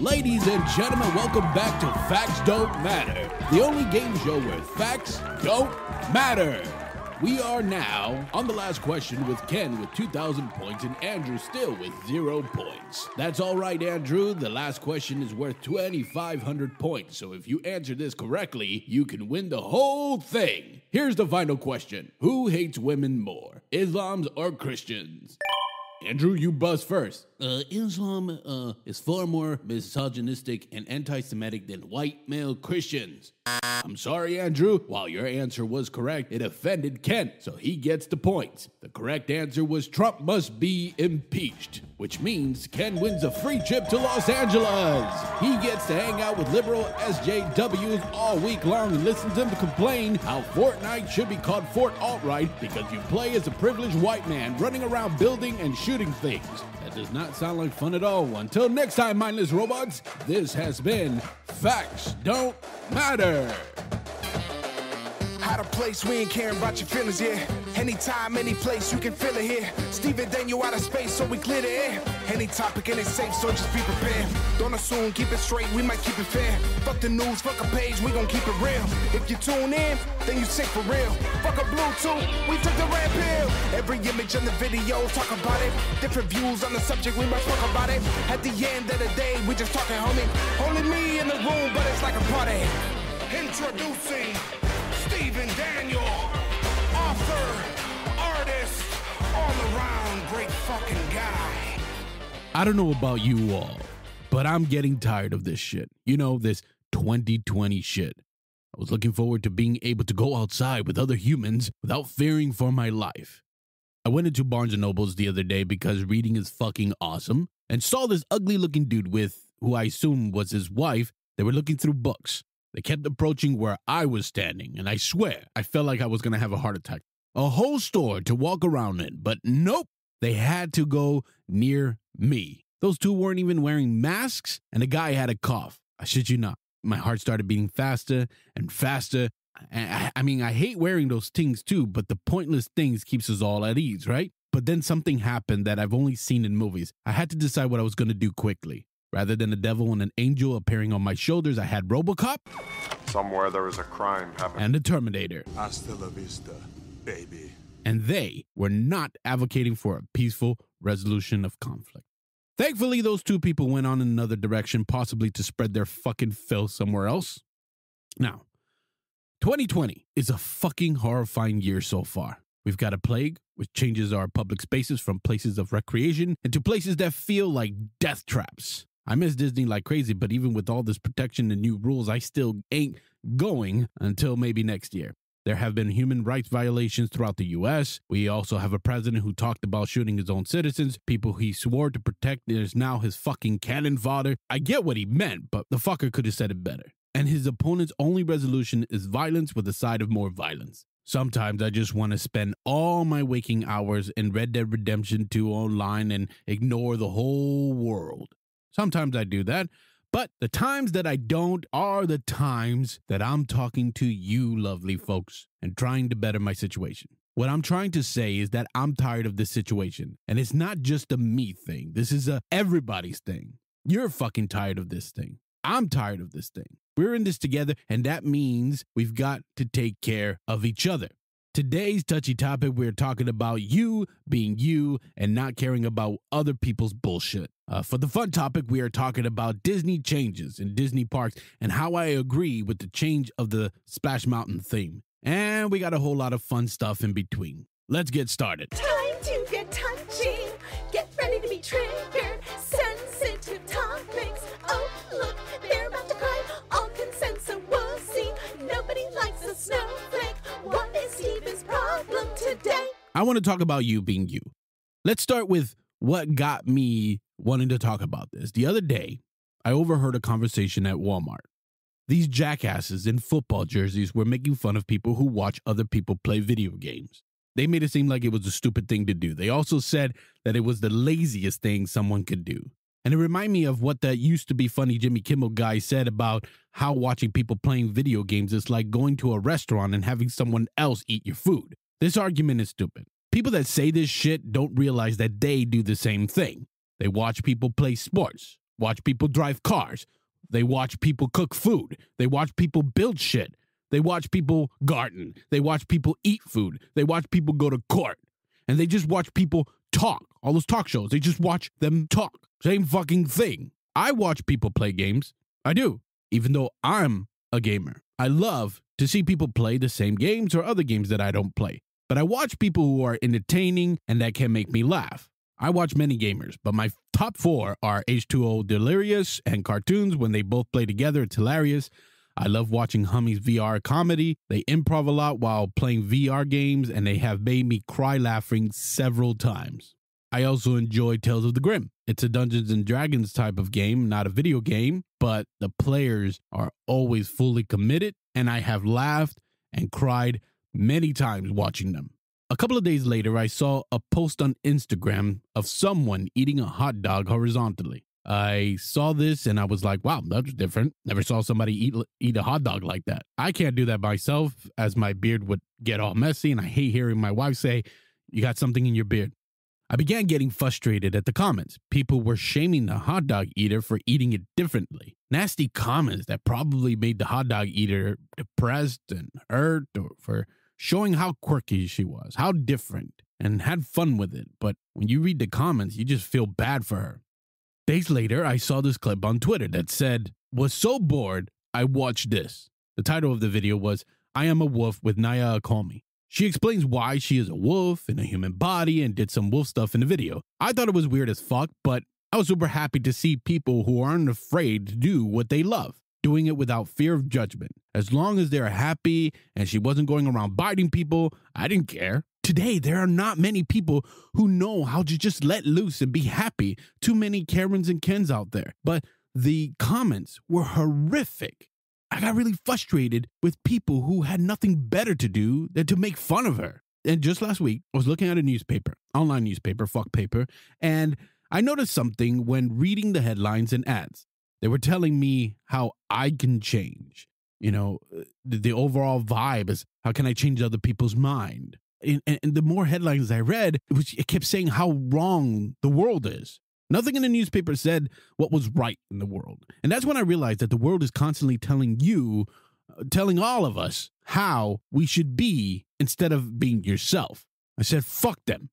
Ladies and gentlemen, welcome back to Facts Don't Matter, the only game show where facts don't matter. We are now on the last question with Ken with 2,000 points and Andrew still with zero points. That's all right, Andrew. The last question is worth 2,500 points, so if you answer this correctly, you can win the whole thing. Here's the final question Who hates women more, Islams or Christians? Andrew, you buzz first. Uh, Islam uh, is far more misogynistic and anti Semitic than white male Christians. I'm sorry, Andrew. While your answer was correct, it offended Ken, so he gets the points. The correct answer was Trump must be impeached, which means Ken wins a free trip to Los Angeles. He gets to hang out with liberal SJWs all week long and listen to them complain how Fortnite should be called Fort Alt Right because you play as a privileged white man running around building and shooting things. That does not sound like fun at all. Until next time, mindless robots, this has been Facts Don't Matter. Out of place, we ain't caring about your feelings, yeah. Anytime, any place, you can feel it here. Steven Daniel Out of Place, so we clear the air. Any topic and it's safe, so just be prepared. Don't assume, keep it straight, we might keep it fair. Fuck the news, fuck a page, we gon' keep it real. If you tune in, then you sick for real. Fuck a Bluetooth, we took the red pill. Every image in the video, talk about it. Different views on the subject, we must talk about it. At the end of the day, we just talking, homie. Only me in the room, but it's like a party. Introducing Daniel, author, artist, all around great fucking guy. I don't know about you all, but I'm getting tired of this shit. You know, this 2020 shit. I was looking forward to being able to go outside with other humans without fearing for my life. I went into Barnes Nobles the other day because reading is fucking awesome and saw this ugly looking dude with who I assume was his wife. They were looking through books. They kept approaching where I was standing, and I swear I felt like I was gonna have a heart attack. A whole store to walk around in, but nope, they had to go near me. Those two weren't even wearing masks, and the guy had a cough. I shit you not. My heart started beating faster and faster. I, I mean, I hate wearing those things too, but the pointless things keeps us all at ease, right? But then something happened that I've only seen in movies. I had to decide what I was gonna do quickly. Rather than a devil and an angel appearing on my shoulders, I had Robocop Somewhere there was a crime happening. and the Terminator. Hasta la vista, baby. and they were not advocating for a peaceful resolution of conflict. Thankfully, those two people went on in another direction, possibly to spread their fucking filth somewhere else. Now, 2020 is a fucking horrifying year so far. We've got a plague, which changes our public spaces from places of recreation into places that feel like death traps. I miss Disney like crazy, but even with all this protection and new rules, I still ain't going until maybe next year. There have been human rights violations throughout the US. We also have a president who talked about shooting his own citizens, people he swore to protect is now his fucking cannon fodder. I get what he meant, but the fucker could have said it better. And his opponent's only resolution is violence with a side of more violence. Sometimes I just want to spend all my waking hours in Red Dead Redemption 2 online and ignore the whole world. Sometimes I do that, but the times that I don't are the times that I'm talking to you, lovely folks, and trying to better my situation. What I'm trying to say is that I'm tired of this situation, and it's not just a me thing. This is a everybody's thing. You're fucking tired of this thing. I'm tired of this thing. We're in this together, and that means we've got to take care of each other. Today's touchy topic, we're talking about you being you and not caring about other people's bullshit. Uh, for the fun topic, we are talking about Disney changes in Disney parks and how I agree with the change of the Splash Mountain theme. And we got a whole lot of fun stuff in between. Let's get started. Time to get touchy. Get ready to be triggered. Sensitive topics. Oh, look, they're about to cry. All consent, so we'll see. Nobody likes a snowflake. What is Steven's problem today? I want to talk about you being you. Let's start with what got me wanting to talk about this. The other day, I overheard a conversation at Walmart. These jackasses in football jerseys were making fun of people who watch other people play video games. They made it seem like it was a stupid thing to do. They also said that it was the laziest thing someone could do. And it reminded me of what that used to be funny Jimmy Kimmel guy said about how watching people playing video games is like going to a restaurant and having someone else eat your food. This argument is stupid. People that say this shit don't realize that they do the same thing. They watch people play sports, watch people drive cars. They watch people cook food. They watch people build shit. They watch people garden. They watch people eat food. They watch people go to court. And they just watch people talk. All those talk shows. They just watch them talk. Same fucking thing. I watch people play games. I do. Even though I'm a gamer. I love to see people play the same games or other games that I don't play. But I watch people who are entertaining and that can make me laugh. I watch many gamers, but my top four are H2O Delirious and Cartoonz. When they both play together, it's hilarious. I love watching Hummy's VR comedy. They improv a lot while playing VR games, and they have made me cry laughing several times. I also enjoy Tales of the Grim. It's a Dungeons and Dragons type of game, not a video game, but the players are always fully committed, and I have laughed and cried many times watching them. A couple of days later, I saw a post on Instagram of someone eating a hot dog horizontally. I saw this and I was like, wow, that's different. Never saw somebody eat eat a hot dog like that. I can't do that myself as my beard would get all messy and I hate hearing my wife say, "You got something in your beard." I began getting frustrated at the comments. People were shaming the hot dog eater for eating it differently. Nasty comments that probably made the hot dog eater depressed and hurt or for showing how quirky she was, how different, and had fun with it. But when you read the comments, you just feel bad for her. Days later, I saw this clip on Twitter that said, Was so bored, I watched this. The title of the video was, I Am a Wolf with Naya Akomi. She explains why she is a wolf in a human body and did some wolf stuff in the video. I thought it was weird as fuck, but I was super happy to see people who aren't afraid to do what they love, doing it without fear of judgment. As long as they're happy and she wasn't going around biting people, I didn't care. Today, there are not many people who know how to just let loose and be happy. Too many Karens and Kens out there. But the comments were horrific. I got really frustrated with people who had nothing better to do than to make fun of her. And just last week, I was looking at a newspaper, online newspaper, fuck paper, and I noticed something when reading the headlines and ads. They were telling me how I can change. You know, the, the overall vibe is how can I change other people's mind? And, and, and the more headlines I read, it, was, it kept saying how wrong the world is. Nothing in the newspaper said what was right in the world. And that's when I realized that the world is constantly telling you, uh, telling all of us how we should be instead of being yourself. I said, fuck them.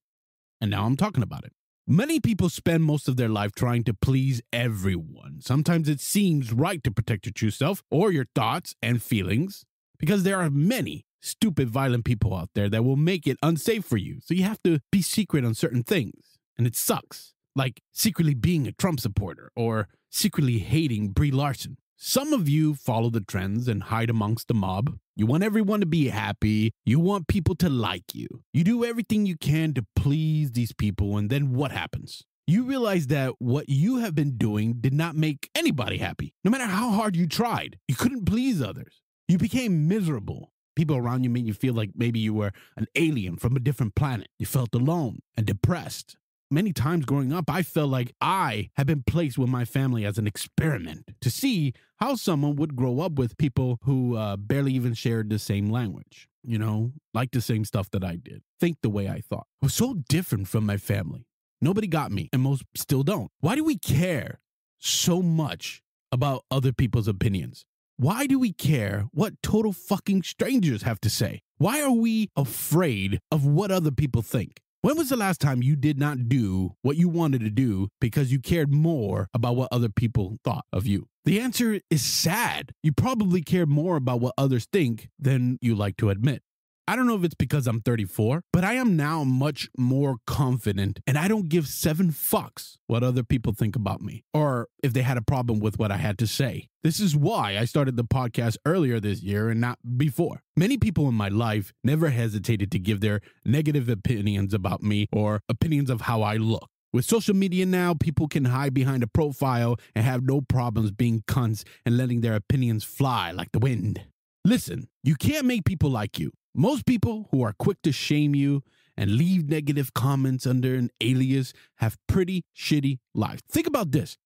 And now I'm talking about it. Many people spend most of their life trying to please everyone. Sometimes it seems right to protect your true self or your thoughts and feelings because there are many stupid, violent people out there that will make it unsafe for you. So you have to be secret on certain things. And it sucks like secretly being a Trump supporter or secretly hating Brie Larson. Some of you follow the trends and hide amongst the mob. You want everyone to be happy. You want people to like you. You do everything you can to please these people, and then what happens? You realize that what you have been doing did not make anybody happy. No matter how hard you tried, you couldn't please others. You became miserable. People around you made you feel like maybe you were an alien from a different planet. You felt alone and depressed many times growing up, I felt like I had been placed with my family as an experiment to see how someone would grow up with people who uh, barely even shared the same language, you know, like the same stuff that I did, think the way I thought. I was so different from my family. Nobody got me, and most still don't. Why do we care so much about other people's opinions? Why do we care what total fucking strangers have to say? Why are we afraid of what other people think? When was the last time you did not do what you wanted to do because you cared more about what other people thought of you? The answer is sad. You probably care more about what others think than you like to admit. I don't know if it's because I'm 34, but I am now much more confident and I don't give seven fucks what other people think about me or if they had a problem with what I had to say. This is why I started the podcast earlier this year and not before. Many people in my life never hesitated to give their negative opinions about me or opinions of how I look. With social media now, people can hide behind a profile and have no problems being cunts and letting their opinions fly like the wind. Listen, you can't make people like you. Most people who are quick to shame you and leave negative comments under an alias have pretty shitty lives. Think about this.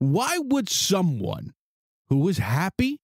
Why would someone who is happy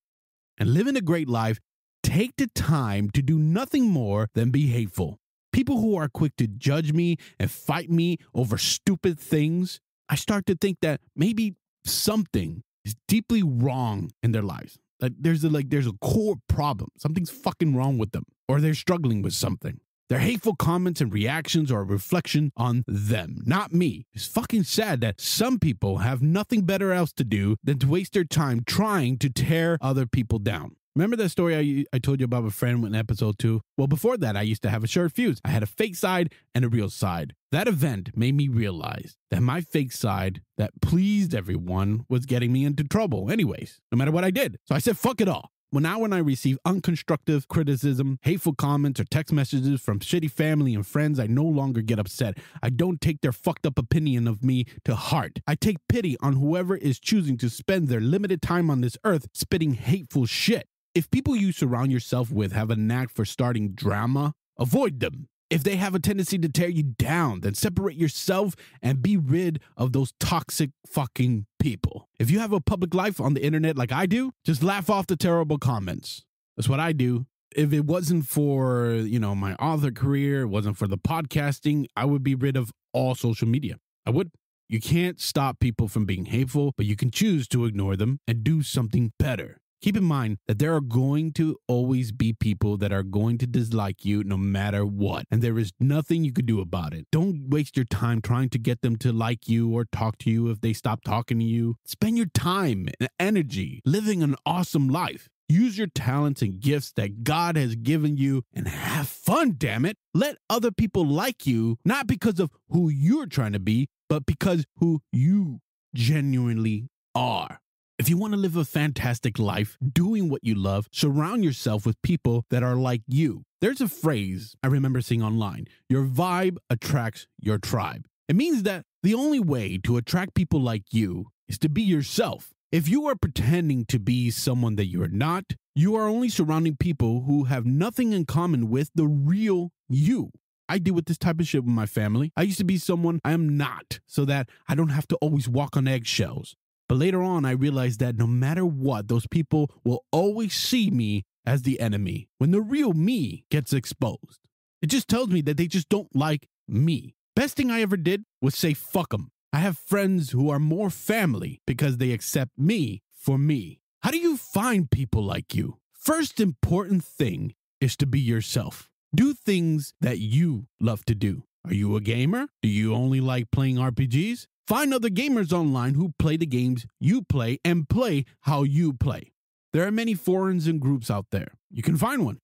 and living a great life take the time to do nothing more than be hateful? People who are quick to judge me and fight me over stupid things, I start to think that maybe something is deeply wrong in their lives. Like there's a like there's a core problem. Something's fucking wrong with them, or they're struggling with something. Their hateful comments and reactions are a reflection on them, not me. It's fucking sad that some people have nothing better else to do than to waste their time trying to tear other people down. Remember that story I, I told you about a friend in episode two? Well, before that, I used to have a short fuse. I had a fake side and a real side. That event made me realize that my fake side that pleased everyone was getting me into trouble, anyways, no matter what I did. So I said, fuck it all. Well, now when I receive unconstructive criticism, hateful comments, or text messages from shitty family and friends, I no longer get upset. I don't take their fucked up opinion of me to heart. I take pity on whoever is choosing to spend their limited time on this earth spitting hateful shit. If people you surround yourself with have a knack for starting drama, avoid them. If they have a tendency to tear you down, then separate yourself and be rid of those toxic fucking people. If you have a public life on the internet like I do, just laugh off the terrible comments. That's what I do. If it wasn't for, you know, my author career, it wasn't for the podcasting, I would be rid of all social media. I would. You can't stop people from being hateful, but you can choose to ignore them and do something better. Keep in mind that there are going to always be people that are going to dislike you no matter what, and there is nothing you could do about it. Don't waste your time trying to get them to like you or talk to you if they stop talking to you. Spend your time and energy living an awesome life. Use your talents and gifts that God has given you and have fun, damn it. Let other people like you, not because of who you're trying to be, but because who you genuinely are. If you want to live a fantastic life doing what you love, surround yourself with people that are like you. There's a phrase I remember seeing online your vibe attracts your tribe. It means that the only way to attract people like you is to be yourself. If you are pretending to be someone that you are not, you are only surrounding people who have nothing in common with the real you. I deal with this type of shit with my family. I used to be someone I am not so that I don't have to always walk on eggshells. But later on, I realized that no matter what, those people will always see me as the enemy when the real me gets exposed. It just tells me that they just don't like me. Best thing I ever did was say fuck them. I have friends who are more family because they accept me for me. How do you find people like you? First important thing is to be yourself. Do things that you love to do. Are you a gamer? Do you only like playing RPGs? Find other gamers online who play the games you play and play how you play. There are many forums and groups out there. You can find one.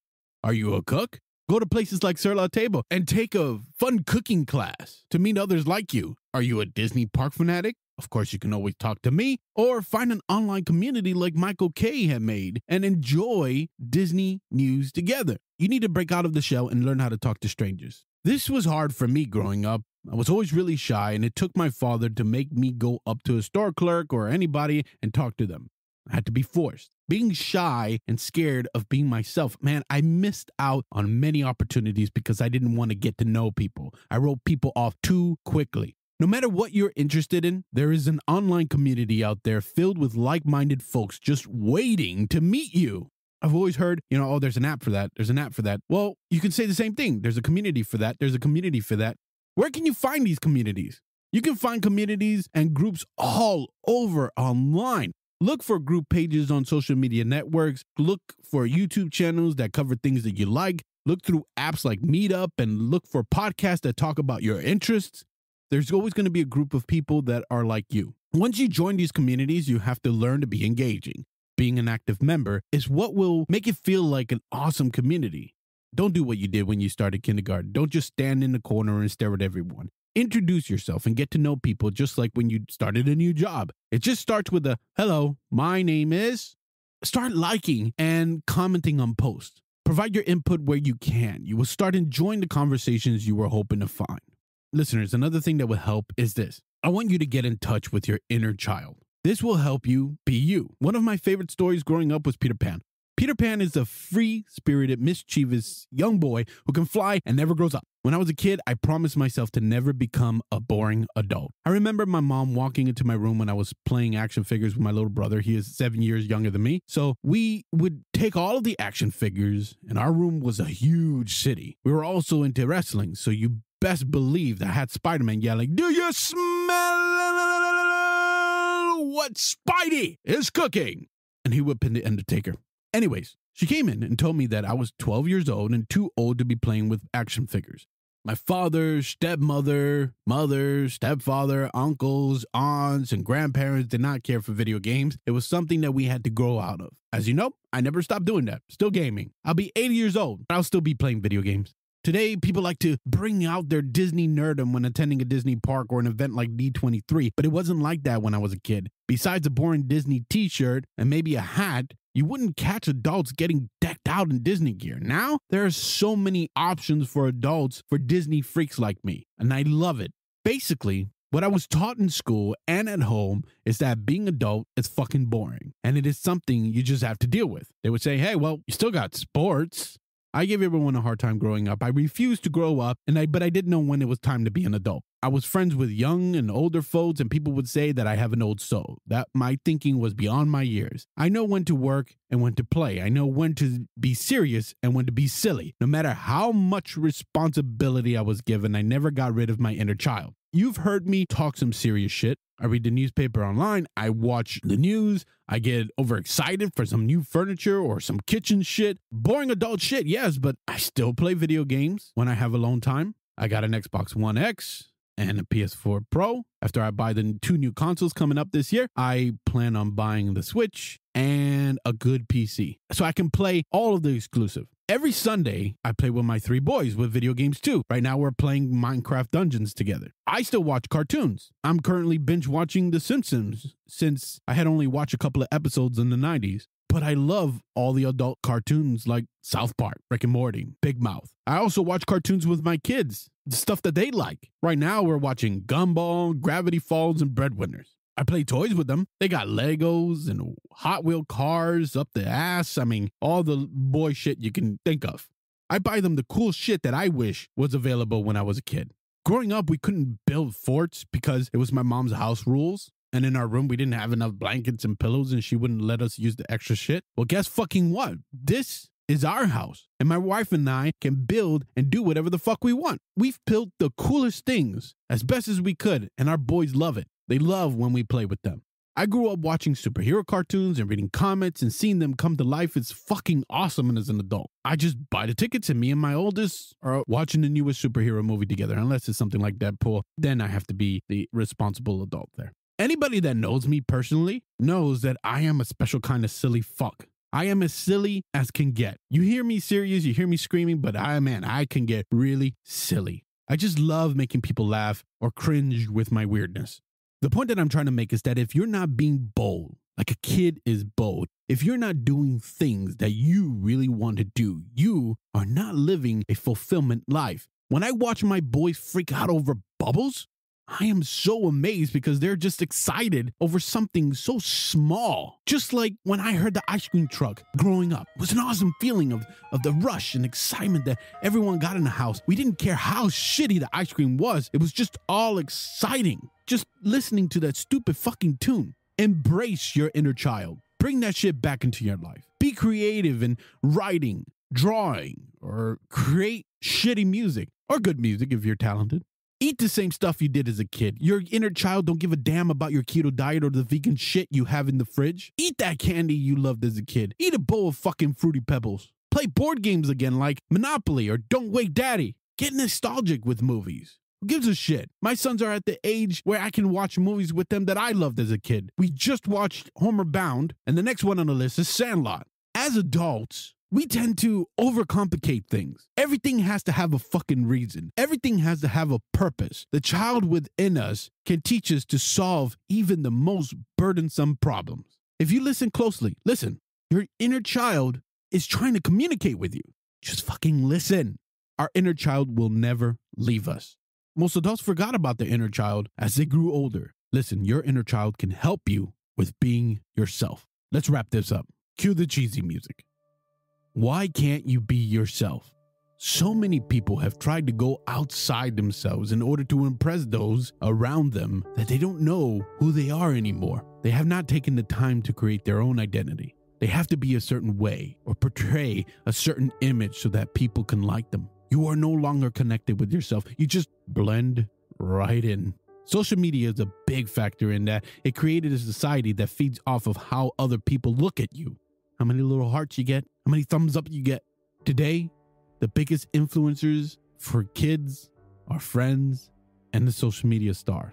Are you a cook? Go to places like Sur La Table and take a fun cooking class to meet others like you. Are you a Disney park fanatic? Of course, you can always talk to me or find an online community like Michael K had made and enjoy Disney news together. You need to break out of the shell and learn how to talk to strangers. This was hard for me growing up. I was always really shy, and it took my father to make me go up to a store clerk or anybody and talk to them. I had to be forced. Being shy and scared of being myself, man, I missed out on many opportunities because I didn't want to get to know people. I wrote people off too quickly. No matter what you're interested in, there is an online community out there filled with like minded folks just waiting to meet you. I've always heard, you know, oh, there's an app for that. There's an app for that. Well, you can say the same thing. There's a community for that. There's a community for that. Where can you find these communities? You can find communities and groups all over online. Look for group pages on social media networks. Look for YouTube channels that cover things that you like. Look through apps like Meetup and look for podcasts that talk about your interests. There's always going to be a group of people that are like you. Once you join these communities, you have to learn to be engaging. Being an active member is what will make it feel like an awesome community. Don't do what you did when you started kindergarten. Don't just stand in the corner and stare at everyone. Introduce yourself and get to know people just like when you started a new job. It just starts with a hello, my name is. Start liking and commenting on posts. Provide your input where you can. You will start enjoying the conversations you were hoping to find. Listeners, another thing that will help is this I want you to get in touch with your inner child. This will help you be you. One of my favorite stories growing up was Peter Pan. Peter Pan is a free spirited, mischievous young boy who can fly and never grows up. When I was a kid, I promised myself to never become a boring adult. I remember my mom walking into my room when I was playing action figures with my little brother. He is seven years younger than me. So we would take all of the action figures, and our room was a huge city. We were also into wrestling, so you best believe I had Spider Man yelling, Do you smell what Spidey is cooking. And he would pin the Undertaker. Anyways, she came in and told me that I was 12 years old and too old to be playing with action figures. My father, stepmother, mother, stepfather, uncles, aunts, and grandparents did not care for video games. It was something that we had to grow out of. As you know, I never stopped doing that. Still gaming. I'll be 80 years old, but I'll still be playing video games. Today, people like to bring out their Disney nerdom when attending a Disney park or an event like D23, but it wasn't like that when I was a kid. Besides a boring Disney t shirt and maybe a hat, you wouldn't catch adults getting decked out in Disney gear. Now, there are so many options for adults for Disney freaks like me, and I love it. Basically, what I was taught in school and at home is that being adult is fucking boring, and it is something you just have to deal with. They would say, hey, well, you still got sports. I gave everyone a hard time growing up. I refused to grow up, and I but I didn't know when it was time to be an adult. I was friends with young and older folks, and people would say that I have an old soul, that my thinking was beyond my years. I know when to work and when to play. I know when to be serious and when to be silly. No matter how much responsibility I was given, I never got rid of my inner child. You've heard me talk some serious shit. I read the newspaper online. I watch the news. I get overexcited for some new furniture or some kitchen shit. Boring adult shit, yes, but I still play video games when I have alone time. I got an Xbox One X and a PS4 Pro. After I buy the two new consoles coming up this year, I plan on buying the Switch and a good PC so I can play all of the exclusive. Every Sunday, I play with my three boys with video games too. Right now, we're playing Minecraft Dungeons together. I still watch cartoons. I'm currently binge watching The Simpsons since I had only watched a couple of episodes in the 90s. But I love all the adult cartoons like South Park, Rick and Morty, Big Mouth. I also watch cartoons with my kids, the stuff that they like. Right now, we're watching Gumball, Gravity Falls, and Breadwinners. I play toys with them. They got Legos and Hot Wheel cars up the ass. I mean, all the boy shit you can think of. I buy them the cool shit that I wish was available when I was a kid. Growing up, we couldn't build forts because it was my mom's house rules. And in our room, we didn't have enough blankets and pillows, and she wouldn't let us use the extra shit. Well, guess fucking what? This is our house. And my wife and I can build and do whatever the fuck we want. We've built the coolest things as best as we could, and our boys love it. They love when we play with them. I grew up watching superhero cartoons and reading comics and seeing them come to life is fucking awesome and as an adult. I just buy the tickets and me and my oldest are watching the newest superhero movie together. Unless it's something like Deadpool, then I have to be the responsible adult there. Anybody that knows me personally knows that I am a special kind of silly fuck. I am as silly as can get. You hear me serious, you hear me screaming, but I, man, I can get really silly. I just love making people laugh or cringe with my weirdness. The point that I'm trying to make is that if you're not being bold, like a kid is bold, if you're not doing things that you really want to do, you are not living a fulfillment life. When I watch my boys freak out over bubbles, I am so amazed because they're just excited over something so small. Just like when I heard the ice cream truck growing up. It was an awesome feeling of, of the rush and excitement that everyone got in the house. We didn't care how shitty the ice cream was, it was just all exciting. Just listening to that stupid fucking tune. Embrace your inner child. Bring that shit back into your life. Be creative in writing, drawing, or create shitty music or good music if you're talented. Eat the same stuff you did as a kid. Your inner child don't give a damn about your keto diet or the vegan shit you have in the fridge. Eat that candy you loved as a kid. Eat a bowl of fucking fruity pebbles. Play board games again like Monopoly or Don't Wake Daddy. Get nostalgic with movies. Who gives a shit? My sons are at the age where I can watch movies with them that I loved as a kid. We just watched Homeward Bound, and the next one on the list is Sandlot. As adults, we tend to overcomplicate things. Everything has to have a fucking reason. Everything has to have a purpose. The child within us can teach us to solve even the most burdensome problems. If you listen closely, listen, your inner child is trying to communicate with you. Just fucking listen. Our inner child will never leave us. Most adults forgot about their inner child as they grew older. Listen, your inner child can help you with being yourself. Let's wrap this up. Cue the cheesy music. Why can't you be yourself? So many people have tried to go outside themselves in order to impress those around them that they don't know who they are anymore. They have not taken the time to create their own identity. They have to be a certain way or portray a certain image so that people can like them. You are no longer connected with yourself. You just blend right in. Social media is a big factor in that. It created a society that feeds off of how other people look at you. How many little hearts you get, how many thumbs up you get. Today, the biggest influencers for kids are friends and the social media stars.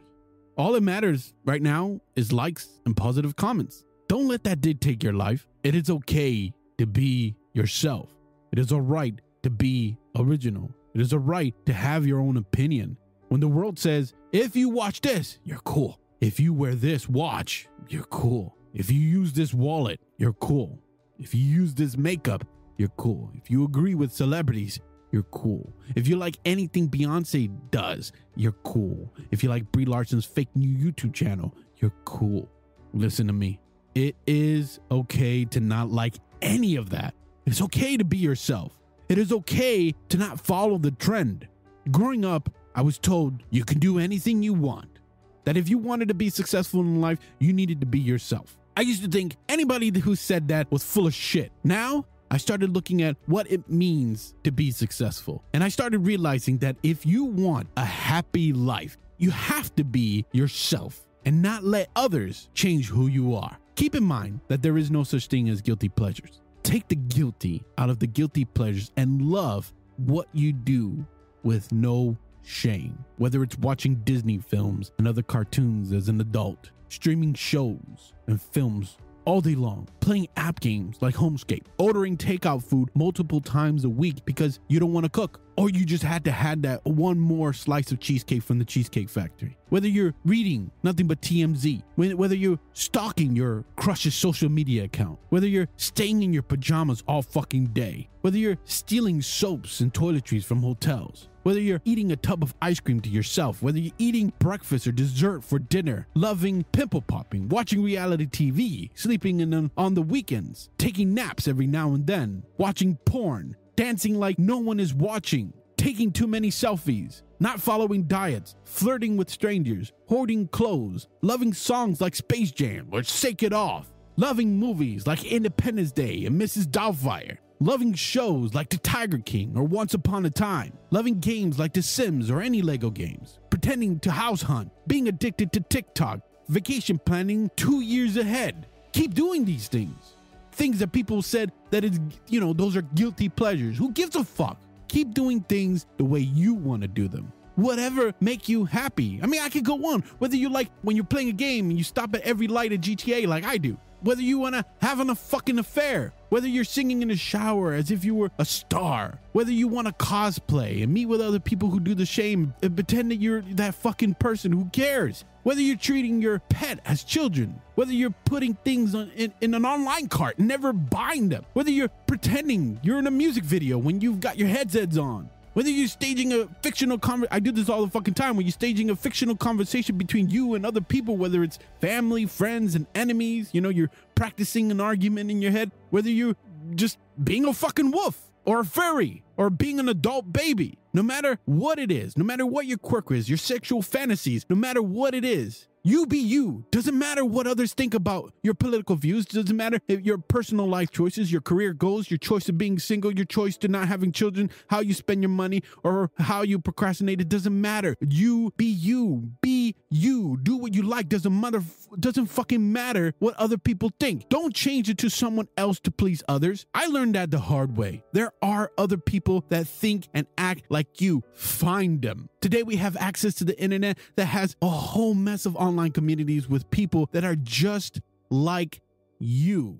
All that matters right now is likes and positive comments. Don't let that dictate your life. It is okay to be yourself. It is all right to be original. It is a right to have your own opinion. When the world says, if you watch this, you're cool. If you wear this watch, you're cool. If you use this wallet, you're cool. If you use this makeup, you're cool. If you agree with celebrities, you're cool. If you like anything Beyonce does, you're cool. If you like Brie Larson's fake new YouTube channel, you're cool. Listen to me. It is okay to not like any of that. It's okay to be yourself. It is okay to not follow the trend. Growing up, I was told you can do anything you want. That if you wanted to be successful in life, you needed to be yourself. I used to think anybody who said that was full of shit. Now, I started looking at what it means to be successful. And I started realizing that if you want a happy life, you have to be yourself and not let others change who you are. Keep in mind that there is no such thing as guilty pleasures. Take the guilty out of the guilty pleasures and love what you do with no shame. Whether it's watching Disney films and other cartoons as an adult, streaming shows and films all day long, playing app games like Homescape, ordering takeout food multiple times a week because you don't want to cook, or you just had to have that one more slice of cheesecake from the Cheesecake Factory. Whether you're reading nothing but TMZ, whether you're stalking your crush's social media account, whether you're staying in your pajamas all fucking day, whether you're stealing soaps and toiletries from hotels, whether you're eating a tub of ice cream to yourself, whether you're eating breakfast or dessert for dinner, loving pimple popping, watching reality TV, sleeping in on the weekends, taking naps every now and then, watching porn, dancing like no one is watching, taking too many selfies, not following diets, flirting with strangers, hoarding clothes, loving songs like Space Jam or Shake It Off, loving movies like Independence Day and Mrs. Doubtfire, loving shows like The Tiger King or Once Upon a Time, loving games like The Sims or any Lego games, pretending to house hunt, being addicted to TikTok, vacation planning two years ahead. Keep doing these things. Things that people said that is, you know, those are guilty pleasures. Who gives a fuck? Keep doing things the way you want to do them. Whatever make you happy. I mean, I could go on. Whether you like when you're playing a game and you stop at every light at GTA like I do. Whether you want to have a fucking affair. Whether you're singing in the shower as if you were a star. Whether you want to cosplay and meet with other people who do the same and pretend that you're that fucking person. Who cares? Whether you're treating your pet as children, whether you're putting things on, in, in an online cart and never buying them, whether you're pretending you're in a music video when you've got your headsets on, whether you're staging a fictional conversation, I do this all the fucking time. When you're staging a fictional conversation between you and other people, whether it's family, friends, and enemies, you know, you're practicing an argument in your head. Whether you're just being a fucking wolf or a furry or being an adult baby, no matter what it is, no matter what your quirk is, your sexual fantasies, no matter what it is, you be you. Doesn't matter what others think about your political views. Doesn't matter if your personal life choices, your career goals, your choice of being single, your choice to not having children, how you spend your money, or how you procrastinate. It doesn't matter. You be you. Be you. Do what you like. Doesn't matter. Doesn't fucking matter what other people think. Don't change it to someone else to please others. I learned that the hard way. There are other people that think and act like you. Find them. Today we have access to the internet that has a whole mess of online communities with people that are just like you.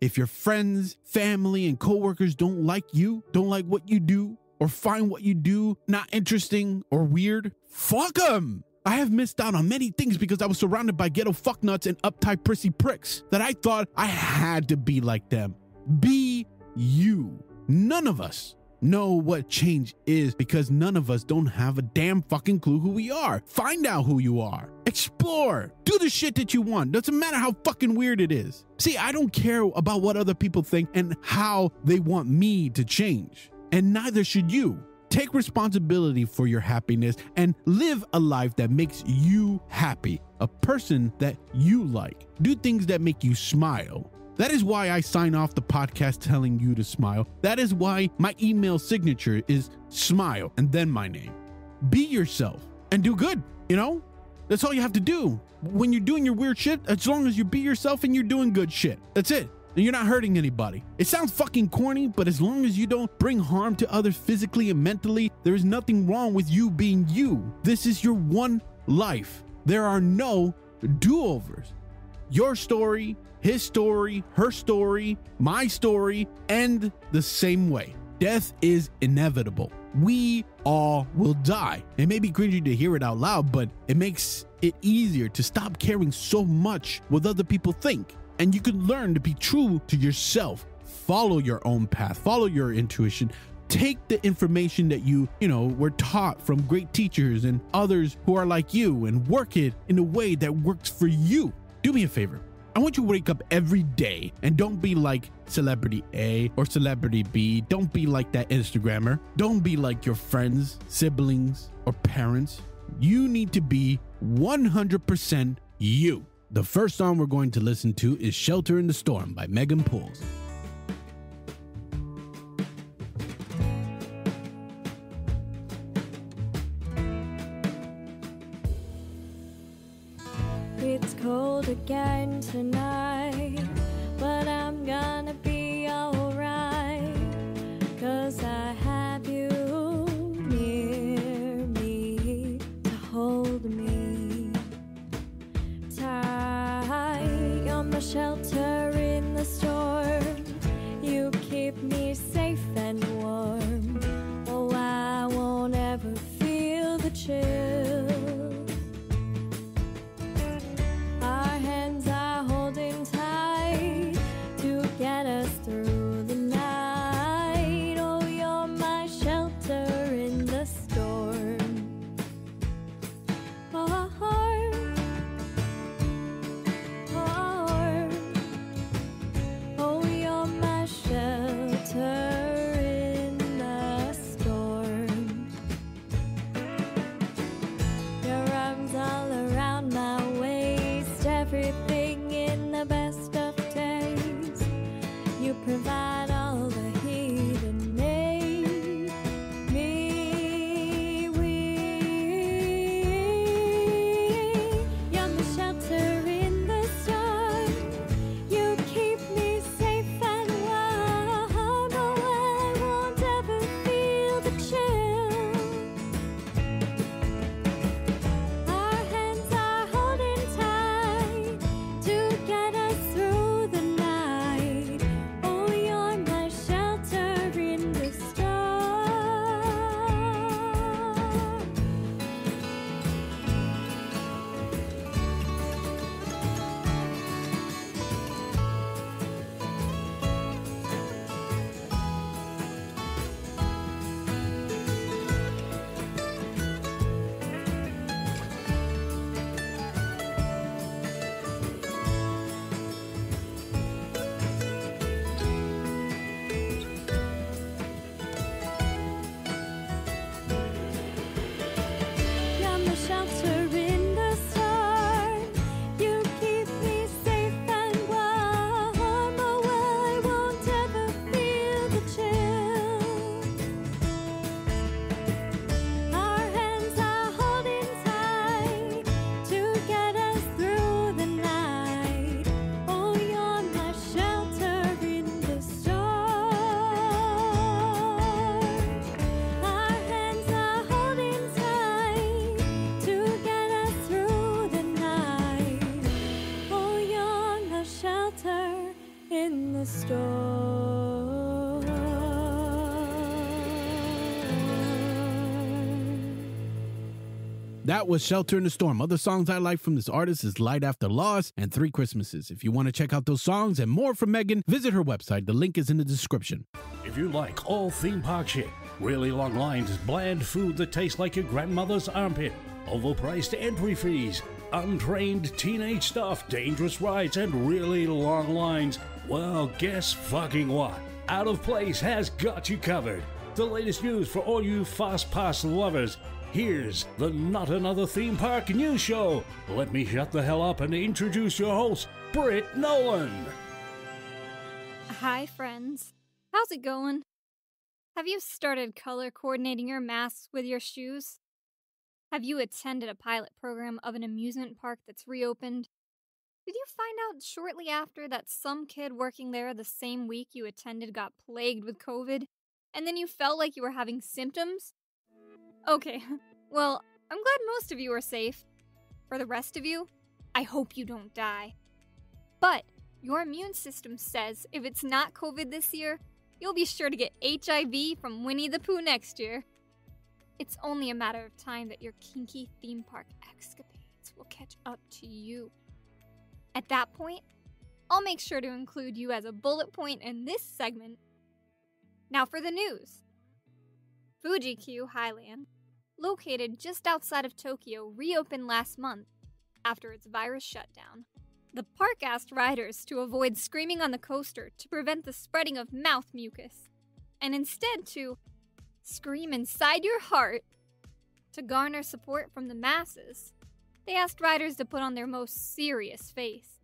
If your friends, family, and coworkers don't like you, don't like what you do, or find what you do not interesting or weird, fuck them. I have missed out on many things because I was surrounded by ghetto fucknuts and uptight prissy pricks that I thought I had to be like them. Be you. None of us know what change is because none of us don't have a damn fucking clue who we are. Find out who you are. Explore. Do the shit that you want. Doesn't matter how fucking weird it is. See, I don't care about what other people think and how they want me to change. And neither should you. Take responsibility for your happiness and live a life that makes you happy, a person that you like. Do things that make you smile. That is why I sign off the podcast telling you to smile. That is why my email signature is smile and then my name. Be yourself and do good, you know? That's all you have to do. When you're doing your weird shit, as long as you be yourself and you're doing good shit. That's it. And you're not hurting anybody. It sounds fucking corny, but as long as you don't bring harm to others physically and mentally, there is nothing wrong with you being you. This is your one life. There are no do overs. Your story, his story, her story, my story end the same way. Death is inevitable. We all will die. It may be cringy to hear it out loud, but it makes it easier to stop caring so much what other people think. And you can learn to be true to yourself. Follow your own path, follow your intuition. Take the information that you, you know, were taught from great teachers and others who are like you and work it in a way that works for you. Do me a favor. I want you to wake up every day and don't be like celebrity A or celebrity B. Don't be like that Instagrammer. Don't be like your friends, siblings, or parents. You need to be 100% you. The first song we're going to listen to is Shelter in the Storm by Megan Pulles. Cold again tonight, but I'm gonna be alright. Cause I have you near me to hold me tight. You're my shelter in the storm. You keep me safe and warm. Oh, I won't ever feel the chill. That was Shelter in the Storm. Other songs I like from this artist is Light After Loss and Three Christmases. If you want to check out those songs and more from Megan, visit her website. The link is in the description. If you like all theme park shit, really long lines, bland food that tastes like your grandmother's armpit, overpriced entry fees, untrained teenage stuff, dangerous rides, and really long lines, well, guess fucking what? Out of Place has got you covered. The latest news for all you fast pass lovers. Here's the Not Another Theme Park News Show. Let me shut the hell up and introduce your host, Britt Nolan. Hi, friends. How's it going? Have you started color coordinating your masks with your shoes? Have you attended a pilot program of an amusement park that's reopened? Did you find out shortly after that some kid working there the same week you attended got plagued with COVID? And then you felt like you were having symptoms? Okay, well, I'm glad most of you are safe. For the rest of you, I hope you don't die. But your immune system says if it's not COVID this year, you'll be sure to get HIV from Winnie the Pooh next year. It's only a matter of time that your kinky theme park escapades will catch up to you. At that point, I'll make sure to include you as a bullet point in this segment. Now for the news. Fuji-Q Highland, located just outside of Tokyo, reopened last month after its virus shutdown. The park asked riders to avoid screaming on the coaster to prevent the spreading of mouth mucus, and instead to scream inside your heart to garner support from the masses. They asked riders to put on their most serious face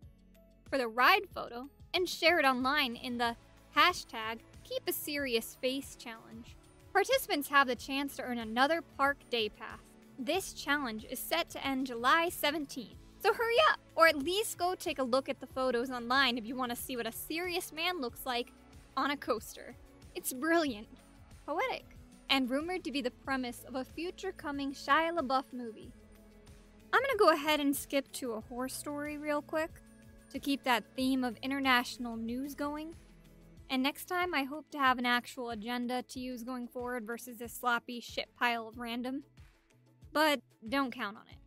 for the ride photo and share it online in the hashtag Keep a Serious Face challenge. Participants have the chance to earn another park day pass. This challenge is set to end July 17th. So hurry up, or at least go take a look at the photos online if you want to see what a serious man looks like on a coaster. It's brilliant, poetic, and rumored to be the premise of a future coming Shia LaBeouf movie. I'm gonna go ahead and skip to a horror story real quick to keep that theme of international news going. And next time, I hope to have an actual agenda to use going forward versus this sloppy shit pile of random. But don't count on it.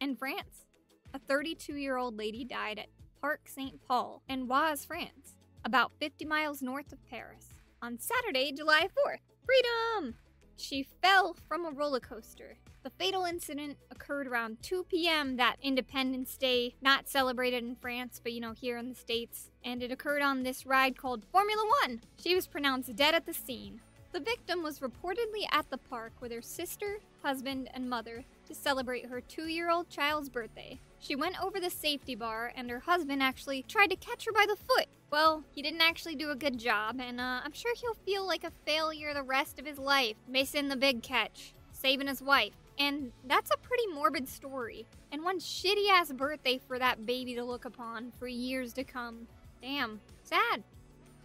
In France, a 32 year old lady died at Parc Saint Paul in Oise, France, about 50 miles north of Paris, on Saturday, July 4th. Freedom! She fell from a roller coaster. The fatal incident occurred around 2 p.m. that Independence Day, not celebrated in France, but you know, here in the States. And it occurred on this ride called Formula One. She was pronounced dead at the scene. The victim was reportedly at the park with her sister, husband, and mother to celebrate her two year old child's birthday. She went over the safety bar, and her husband actually tried to catch her by the foot. Well, he didn't actually do a good job, and uh, I'm sure he'll feel like a failure the rest of his life, missing the big catch, saving his wife. And that's a pretty morbid story, and one shitty ass birthday for that baby to look upon for years to come. Damn, sad.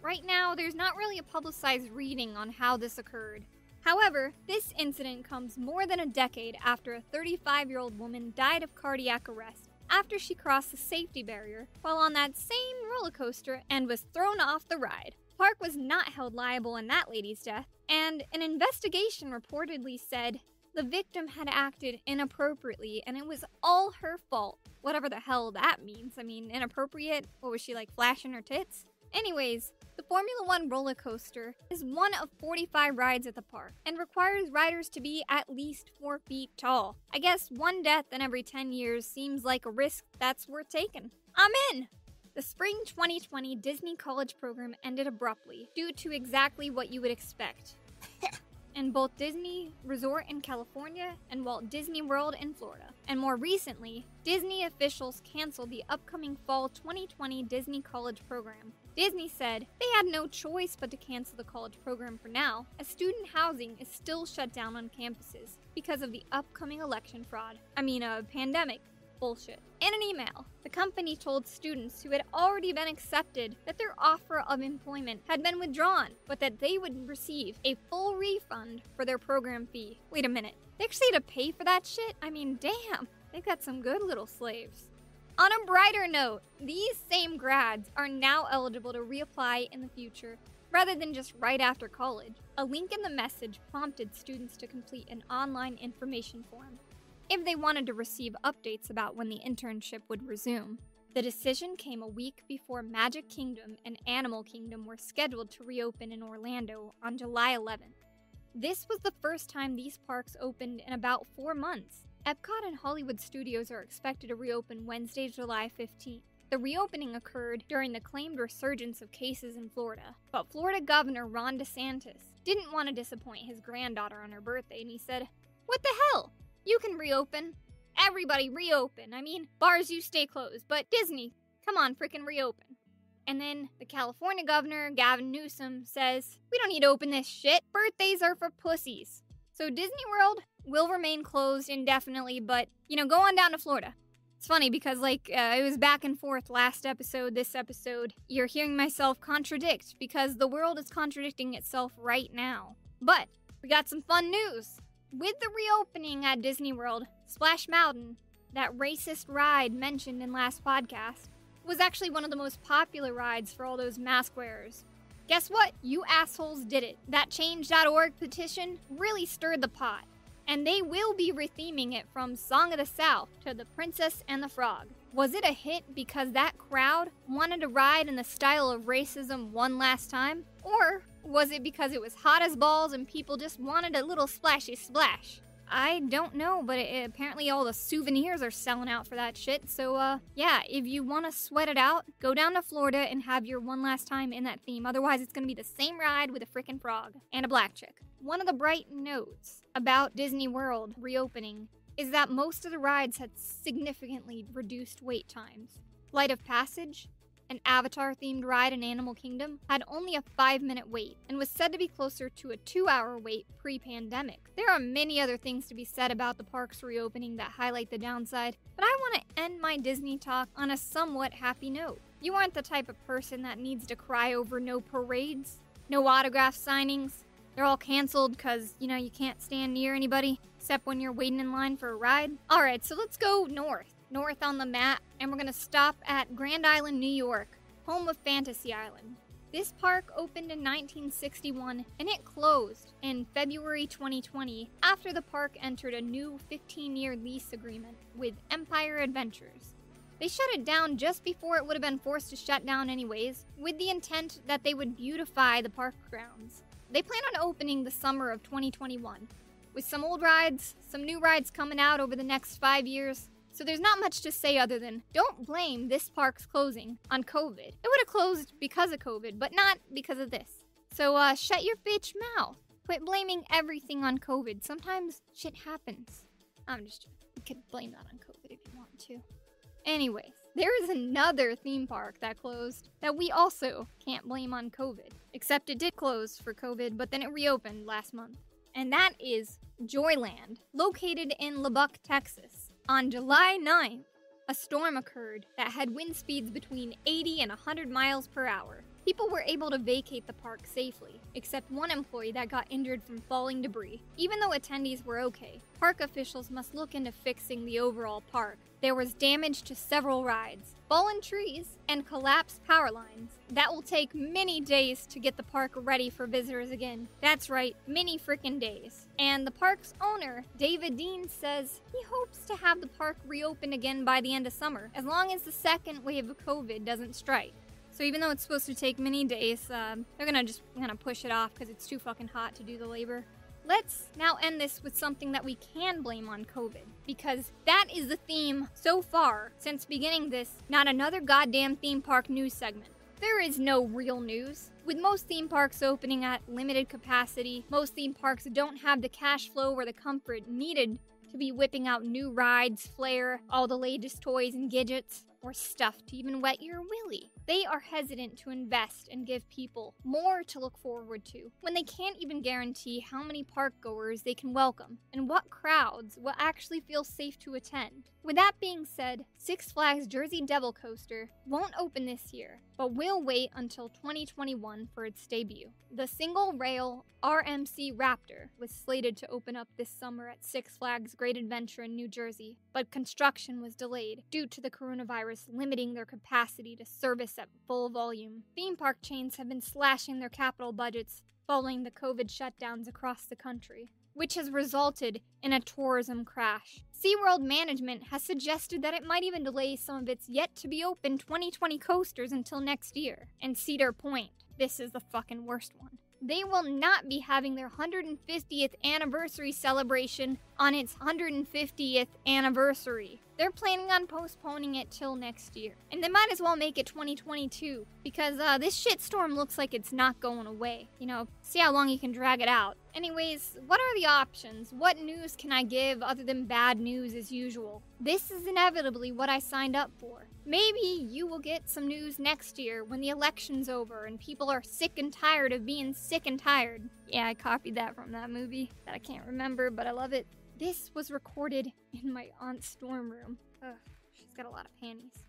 Right now, there's not really a publicized reading on how this occurred. However, this incident comes more than a decade after a 35 year old woman died of cardiac arrest after she crossed the safety barrier while on that same roller coaster and was thrown off the ride. Park was not held liable in that lady's death, and an investigation reportedly said the victim had acted inappropriately and it was all her fault. Whatever the hell that means. I mean, inappropriate? What was she like, flashing her tits? Anyways, the Formula One roller coaster is one of 45 rides at the park and requires riders to be at least 4 feet tall. I guess one death in every 10 years seems like a risk that's worth taking. I'm in! The spring 2020 Disney College program ended abruptly due to exactly what you would expect. in both Disney Resort in California and Walt Disney World in Florida. And more recently, Disney officials canceled the upcoming fall 2020 Disney College program. Disney said they had no choice but to cancel the college program for now, as student housing is still shut down on campuses because of the upcoming election fraud. I mean, a pandemic. Bullshit. In an email, the company told students who had already been accepted that their offer of employment had been withdrawn, but that they would receive a full refund for their program fee. Wait a minute, they actually had to pay for that shit? I mean, damn, they've got some good little slaves. On a brighter note, these same grads are now eligible to reapply in the future rather than just right after college. A link in the message prompted students to complete an online information form if they wanted to receive updates about when the internship would resume. The decision came a week before Magic Kingdom and Animal Kingdom were scheduled to reopen in Orlando on July 11th. This was the first time these parks opened in about four months. Epcot and Hollywood Studios are expected to reopen Wednesday, July 15th. The reopening occurred during the claimed resurgence of cases in Florida, but Florida Governor Ron DeSantis didn't want to disappoint his granddaughter on her birthday, and he said, What the hell? You can reopen. Everybody reopen. I mean, bars you stay closed, but Disney, come on, frickin' reopen. And then the California governor, Gavin Newsom, says, We don't need to open this shit. Birthdays are for pussies. So Disney World, will remain closed indefinitely, but, you know, go on down to Florida. It's funny because, like, uh, it was back and forth last episode, this episode. You're hearing myself contradict because the world is contradicting itself right now. But we got some fun news. With the reopening at Disney World, Splash Mountain, that racist ride mentioned in last podcast, was actually one of the most popular rides for all those mask wearers. Guess what? You assholes did it. That change.org petition really stirred the pot. And they will be retheming it from Song of the South to The Princess and the Frog. Was it a hit because that crowd wanted to ride in the style of racism one last time? Or was it because it was hot as balls and people just wanted a little splashy splash? I don't know, but it, apparently all the souvenirs are selling out for that shit. So, uh, yeah, if you want to sweat it out, go down to Florida and have your one last time in that theme. Otherwise, it's gonna be the same ride with a freaking frog and a black chick. One of the bright notes about Disney World reopening is that most of the rides had significantly reduced wait times. Flight of Passage, an Avatar themed ride in Animal Kingdom, had only a five minute wait and was said to be closer to a two hour wait pre pandemic. There are many other things to be said about the park's reopening that highlight the downside, but I want to end my Disney talk on a somewhat happy note. You aren't the type of person that needs to cry over no parades, no autograph signings. They're all canceled because, you know, you can't stand near anybody except when you're waiting in line for a ride. Alright, so let's go north north on the map, and we're gonna stop at Grand Island, New York, home of Fantasy Island. This park opened in 1961 and it closed in February 2020 after the park entered a new 15 year lease agreement with Empire Adventures. They shut it down just before it would have been forced to shut down, anyways, with the intent that they would beautify the park grounds. They plan on opening the summer of 2021, with some old rides, some new rides coming out over the next five years, so there's not much to say other than don't blame this park's closing on COVID. It would have closed because of COVID, but not because of this. So uh, shut your bitch mouth. Quit blaming everything on COVID. Sometimes shit happens. I'm just. You could blame that on COVID if you want to. Anyways, there is another theme park that closed that we also can't blame on COVID. Except it did close for COVID, but then it reopened last month. And that is Joyland, located in Lubbock, Texas. On July 9th, a storm occurred that had wind speeds between 80 and 100 miles per hour. People were able to vacate the park safely, except one employee that got injured from falling debris. Even though attendees were okay, park officials must look into fixing the overall park. There was damage to several rides, fallen trees, and collapsed power lines. That will take many days to get the park ready for visitors again. That's right, many freaking days. And the park's owner, David Dean, says he hopes to have the park reopen again by the end of summer, as long as the second wave of COVID doesn't strike. So even though it's supposed to take many days, um, they're gonna just kind of push it off because it's too fucking hot to do the labor. Let's now end this with something that we can blame on COVID, because that is the theme so far since beginning this not another goddamn theme park news segment. There is no real news. With most theme parks opening at limited capacity, most theme parks don't have the cash flow or the comfort needed to be whipping out new rides, flair, all the latest toys and gadgets, or stuff to even wet your willy. They are hesitant to invest and give people more to look forward to when they can't even guarantee how many park goers they can welcome and what crowds will actually feel safe to attend. With that being said, Six Flags Jersey Devil Coaster won't open this year, but will wait until 2021 for its debut. The single rail RMC Raptor was slated to open up this summer at Six Flags Great Adventure in New Jersey, but construction was delayed due to the coronavirus limiting their capacity to service at full volume. Theme park chains have been slashing their capital budgets following the COVID shutdowns across the country, which has resulted in a tourism crash. SeaWorld management has suggested that it might even delay some of its yet to be open 2020 coasters until next year. And Cedar Point, this is the fucking worst one. They will not be having their 150th anniversary celebration on its 150th anniversary. They're planning on postponing it till next year. And they might as well make it 2022 because uh, this shitstorm looks like it's not going away. You know, see how long you can drag it out. Anyways, what are the options? What news can I give other than bad news as usual? This is inevitably what I signed up for. Maybe you will get some news next year when the election's over and people are sick and tired of being sick and tired. Yeah, I copied that from that movie that I can't remember, but I love it. This was recorded in my aunt's dorm room. Ugh, she's got a lot of panties.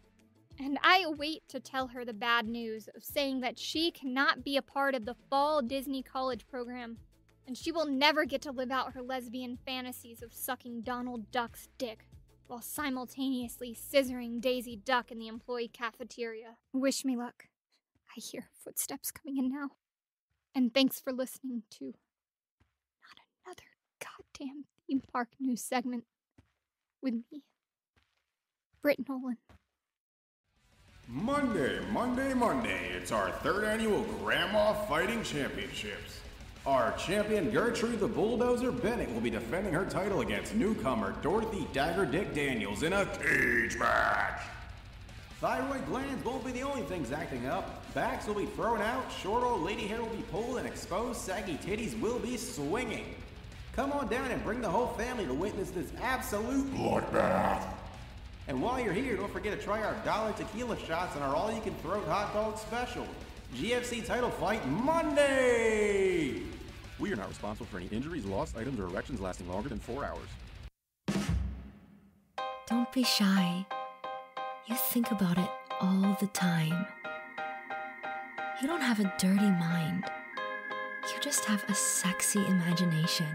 And I await to tell her the bad news of saying that she cannot be a part of the fall Disney College program, and she will never get to live out her lesbian fantasies of sucking Donald Duck's dick while simultaneously scissoring Daisy Duck in the employee cafeteria. Wish me luck. I hear footsteps coming in now. And thanks for listening to not another goddamn theme park news segment with me, Britt Nolan. Monday, Monday, Monday. It's our third annual Grandma Fighting Championships. Our champion Gertrude the Bulldozer Bennett will be defending her title against newcomer Dorothy Dagger Dick Daniels in a cage match. Thyroid glands won't be the only things acting up. Backs will be thrown out, short old lady hair will be pulled, and exposed saggy titties will be swinging. Come on down and bring the whole family to witness this absolute bloodbath. And while you're here, don't forget to try our dollar tequila shots and our all-you-can-throat hot dog special. GFC title fight Monday! We are not responsible for any injuries, lost items, or erections lasting longer than four hours. Don't be shy. You think about it all the time. You don't have a dirty mind. You just have a sexy imagination.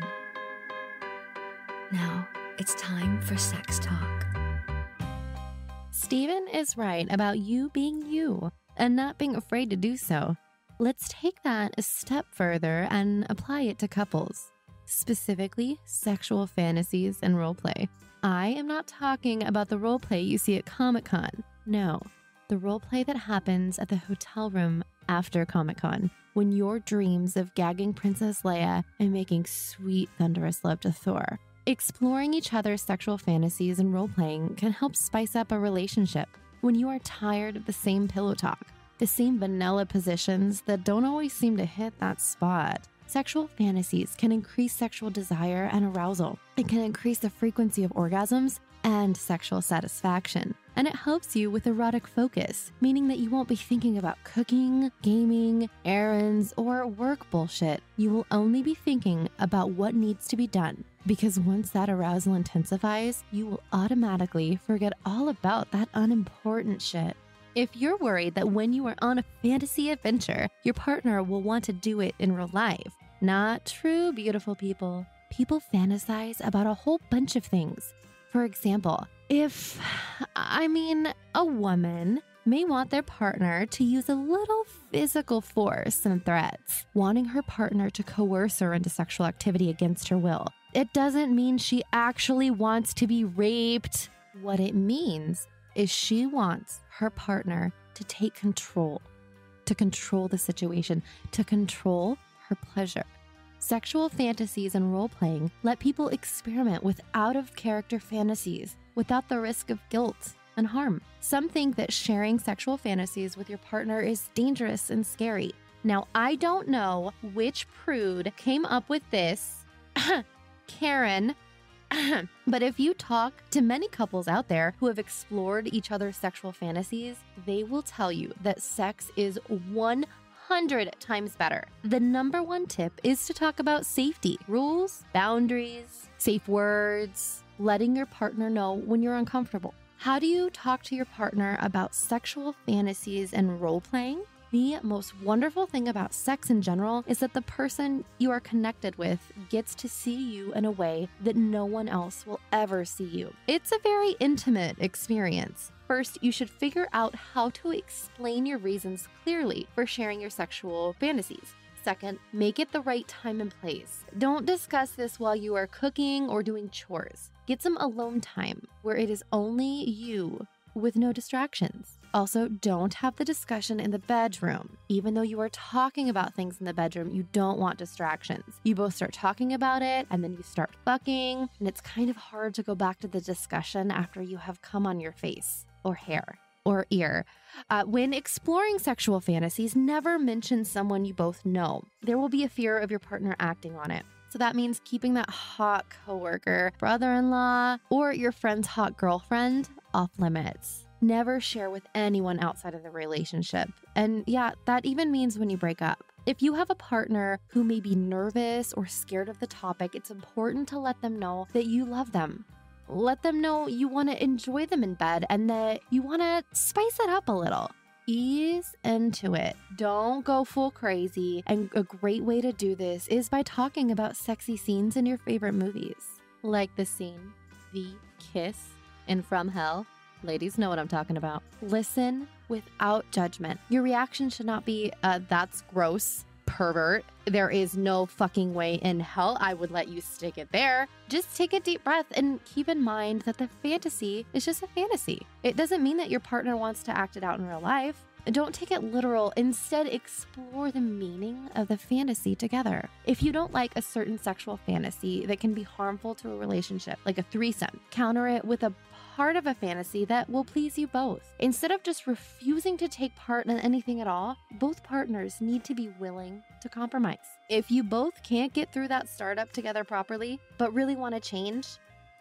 Now, it's time for sex talk. Steven is right about you being you and not being afraid to do so. Let's take that a step further and apply it to couples, specifically sexual fantasies and roleplay. I am not talking about the roleplay you see at Comic Con. No, the roleplay that happens at the hotel room after Comic Con, when your dreams of gagging Princess Leia and making sweet, thunderous love to Thor. Exploring each other's sexual fantasies and role playing can help spice up a relationship when you are tired of the same pillow talk, the same vanilla positions that don't always seem to hit that spot. Sexual fantasies can increase sexual desire and arousal. It can increase the frequency of orgasms and sexual satisfaction. And it helps you with erotic focus, meaning that you won't be thinking about cooking, gaming, errands, or work bullshit. You will only be thinking about what needs to be done. Because once that arousal intensifies, you will automatically forget all about that unimportant shit. If you're worried that when you are on a fantasy adventure, your partner will want to do it in real life, not true, beautiful people. People fantasize about a whole bunch of things. For example, if, I mean, a woman may want their partner to use a little physical force and threats, wanting her partner to coerce her into sexual activity against her will. It doesn't mean she actually wants to be raped. What it means is she wants her partner to take control, to control the situation, to control her pleasure. Sexual fantasies and role playing let people experiment with out of character fantasies without the risk of guilt and harm. Some think that sharing sexual fantasies with your partner is dangerous and scary. Now, I don't know which prude came up with this, Karen, but if you talk to many couples out there who have explored each other's sexual fantasies, they will tell you that sex is 100 times better. The number one tip is to talk about safety, rules, boundaries, safe words, letting your partner know when you're uncomfortable. How do you talk to your partner about sexual fantasies and role playing? The most wonderful thing about sex in general is that the person you are connected with gets to see you in a way that no one else will ever see you. It's a very intimate experience. First, you should figure out how to explain your reasons clearly for sharing your sexual fantasies. Second, make it the right time and place. Don't discuss this while you are cooking or doing chores. Get some alone time where it is only you with no distractions. Also, don't have the discussion in the bedroom. Even though you are talking about things in the bedroom, you don't want distractions. You both start talking about it and then you start fucking, and it's kind of hard to go back to the discussion after you have come on your face or hair or ear. Uh, when exploring sexual fantasies, never mention someone you both know. There will be a fear of your partner acting on it. So that means keeping that hot coworker, brother in law, or your friend's hot girlfriend off limits. Never share with anyone outside of the relationship. And yeah, that even means when you break up. If you have a partner who may be nervous or scared of the topic, it's important to let them know that you love them. Let them know you want to enjoy them in bed and that you want to spice it up a little. Ease into it. Don't go full crazy. And a great way to do this is by talking about sexy scenes in your favorite movies, like the scene, The Kiss in From Hell. Ladies know what I'm talking about. Listen without judgment. Your reaction should not be, uh, that's gross, pervert. There is no fucking way in hell I would let you stick it there. Just take a deep breath and keep in mind that the fantasy is just a fantasy. It doesn't mean that your partner wants to act it out in real life. Don't take it literal. Instead, explore the meaning of the fantasy together. If you don't like a certain sexual fantasy that can be harmful to a relationship, like a threesome, counter it with a part of a fantasy that will please you both. Instead of just refusing to take part in anything at all, both partners need to be willing to compromise. If you both can't get through that startup together properly, but really want to change,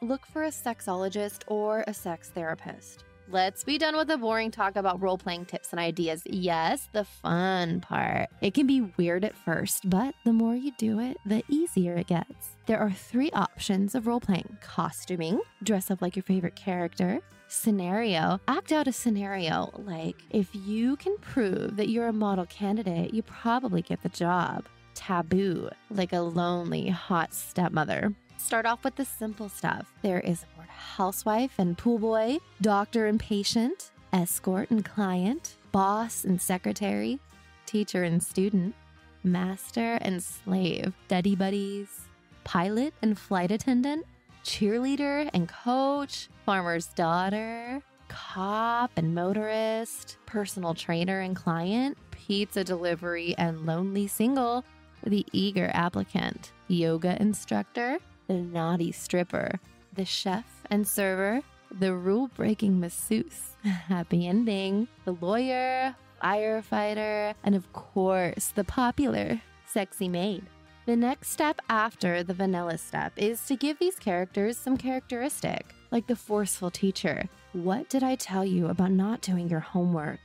look for a sexologist or a sex therapist. Let's be done with the boring talk about role playing tips and ideas. Yes, the fun part. It can be weird at first, but the more you do it, the easier it gets. There are three options of role playing costuming, dress up like your favorite character, scenario, act out a scenario. Like, if you can prove that you're a model candidate, you probably get the job. Taboo, like a lonely, hot stepmother. Start off with the simple stuff. There is word housewife and pool boy, doctor and patient, escort and client, boss and secretary, teacher and student, master and slave, study buddies, pilot and flight attendant, cheerleader and coach, farmer's daughter, cop and motorist, personal trainer and client, pizza delivery and lonely single, the eager applicant, yoga instructor, naughty stripper, the chef and server, the rule breaking masseuse, happy ending, the lawyer, firefighter, and of course, the popular sexy maid. The next step after the vanilla step is to give these characters some characteristic, like the forceful teacher. What did I tell you about not doing your homework?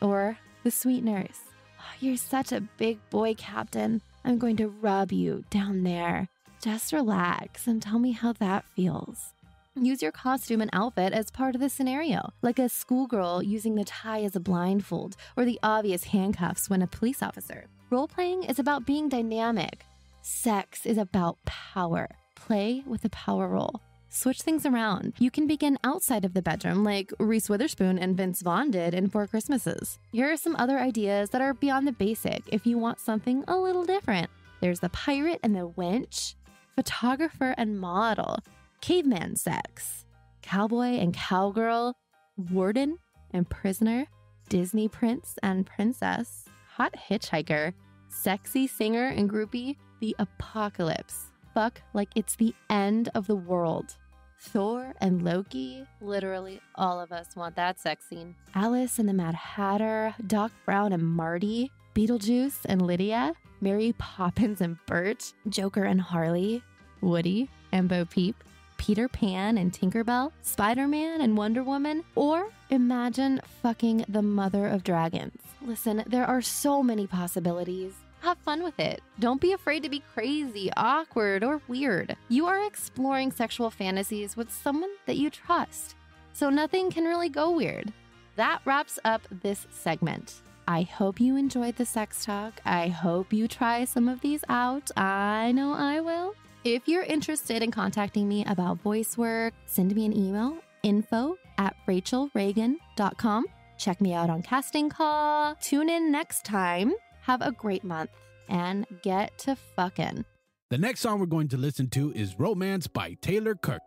Or the sweet nurse. "Oh, you're such a big boy, Captain. I'm going to rub you down there. Just relax and tell me how that feels. Use your costume and outfit as part of the scenario, like a schoolgirl using the tie as a blindfold or the obvious handcuffs when a police officer. Role playing is about being dynamic. Sex is about power. Play with the power role. Switch things around. You can begin outside of the bedroom, like Reese Witherspoon and Vince Vaughn did in Four Christmases. Here are some other ideas that are beyond the basic if you want something a little different. There's the pirate and the wench, photographer and model, caveman sex, cowboy and cowgirl, warden and prisoner, Disney prince and princess, hot hitchhiker, sexy singer and groupie, the apocalypse. Fuck like it's the end of the world. Thor and Loki, literally all of us want that sex scene. Alice and the Mad Hatter, Doc Brown and Marty, Beetlejuice and Lydia, Mary Poppins and Bert, Joker and Harley, Woody and Bo Peep, Peter Pan and Tinkerbell, Spider Man and Wonder Woman, or imagine fucking the mother of dragons. Listen, there are so many possibilities. Have fun with it. Don't be afraid to be crazy, awkward, or weird. You are exploring sexual fantasies with someone that you trust, so nothing can really go weird. That wraps up this segment. I hope you enjoyed the sex talk. I hope you try some of these out. I know I will. If you're interested in contacting me about voice work, send me an email info at rachelreagan.com. Check me out on Casting Call. Tune in next time. Have a great month and get to fucking. The next song we're going to listen to is Romance by Taylor Kirk.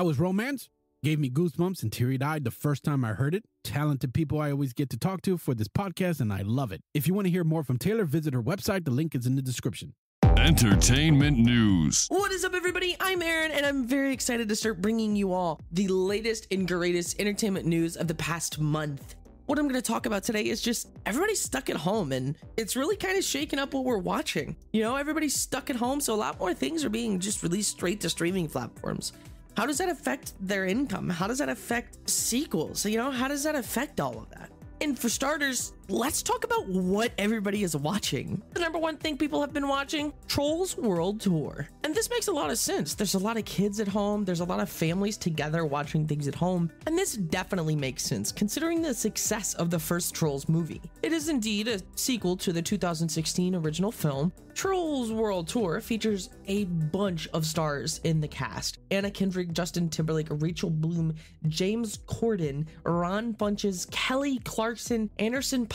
That was romance. Gave me goosebumps and teary eyed the first time I heard it. Talented people I always get to talk to for this podcast, and I love it. If you want to hear more from Taylor, visit her website. The link is in the description. Entertainment news. What is up, everybody? I'm Aaron, and I'm very excited to start bringing you all the latest and greatest entertainment news of the past month. What I'm going to talk about today is just everybody's stuck at home, and it's really kind of shaking up what we're watching. You know, everybody's stuck at home, so a lot more things are being just released straight to streaming platforms. How does that affect their income? How does that affect sequels? You know, how does that affect all of that? And for starters, let's talk about what everybody is watching. The number one thing people have been watching Trolls World Tour. And this makes a lot of sense. There's a lot of kids at home, there's a lot of families together watching things at home. And this definitely makes sense considering the success of the first Trolls movie. It is indeed a sequel to the 2016 original film. Trolls World Tour features a bunch of stars in the cast Anna Kendrick, Justin Timberlake, Rachel Bloom, James Corden, Ron Funches, Kelly Clarkson, Anderson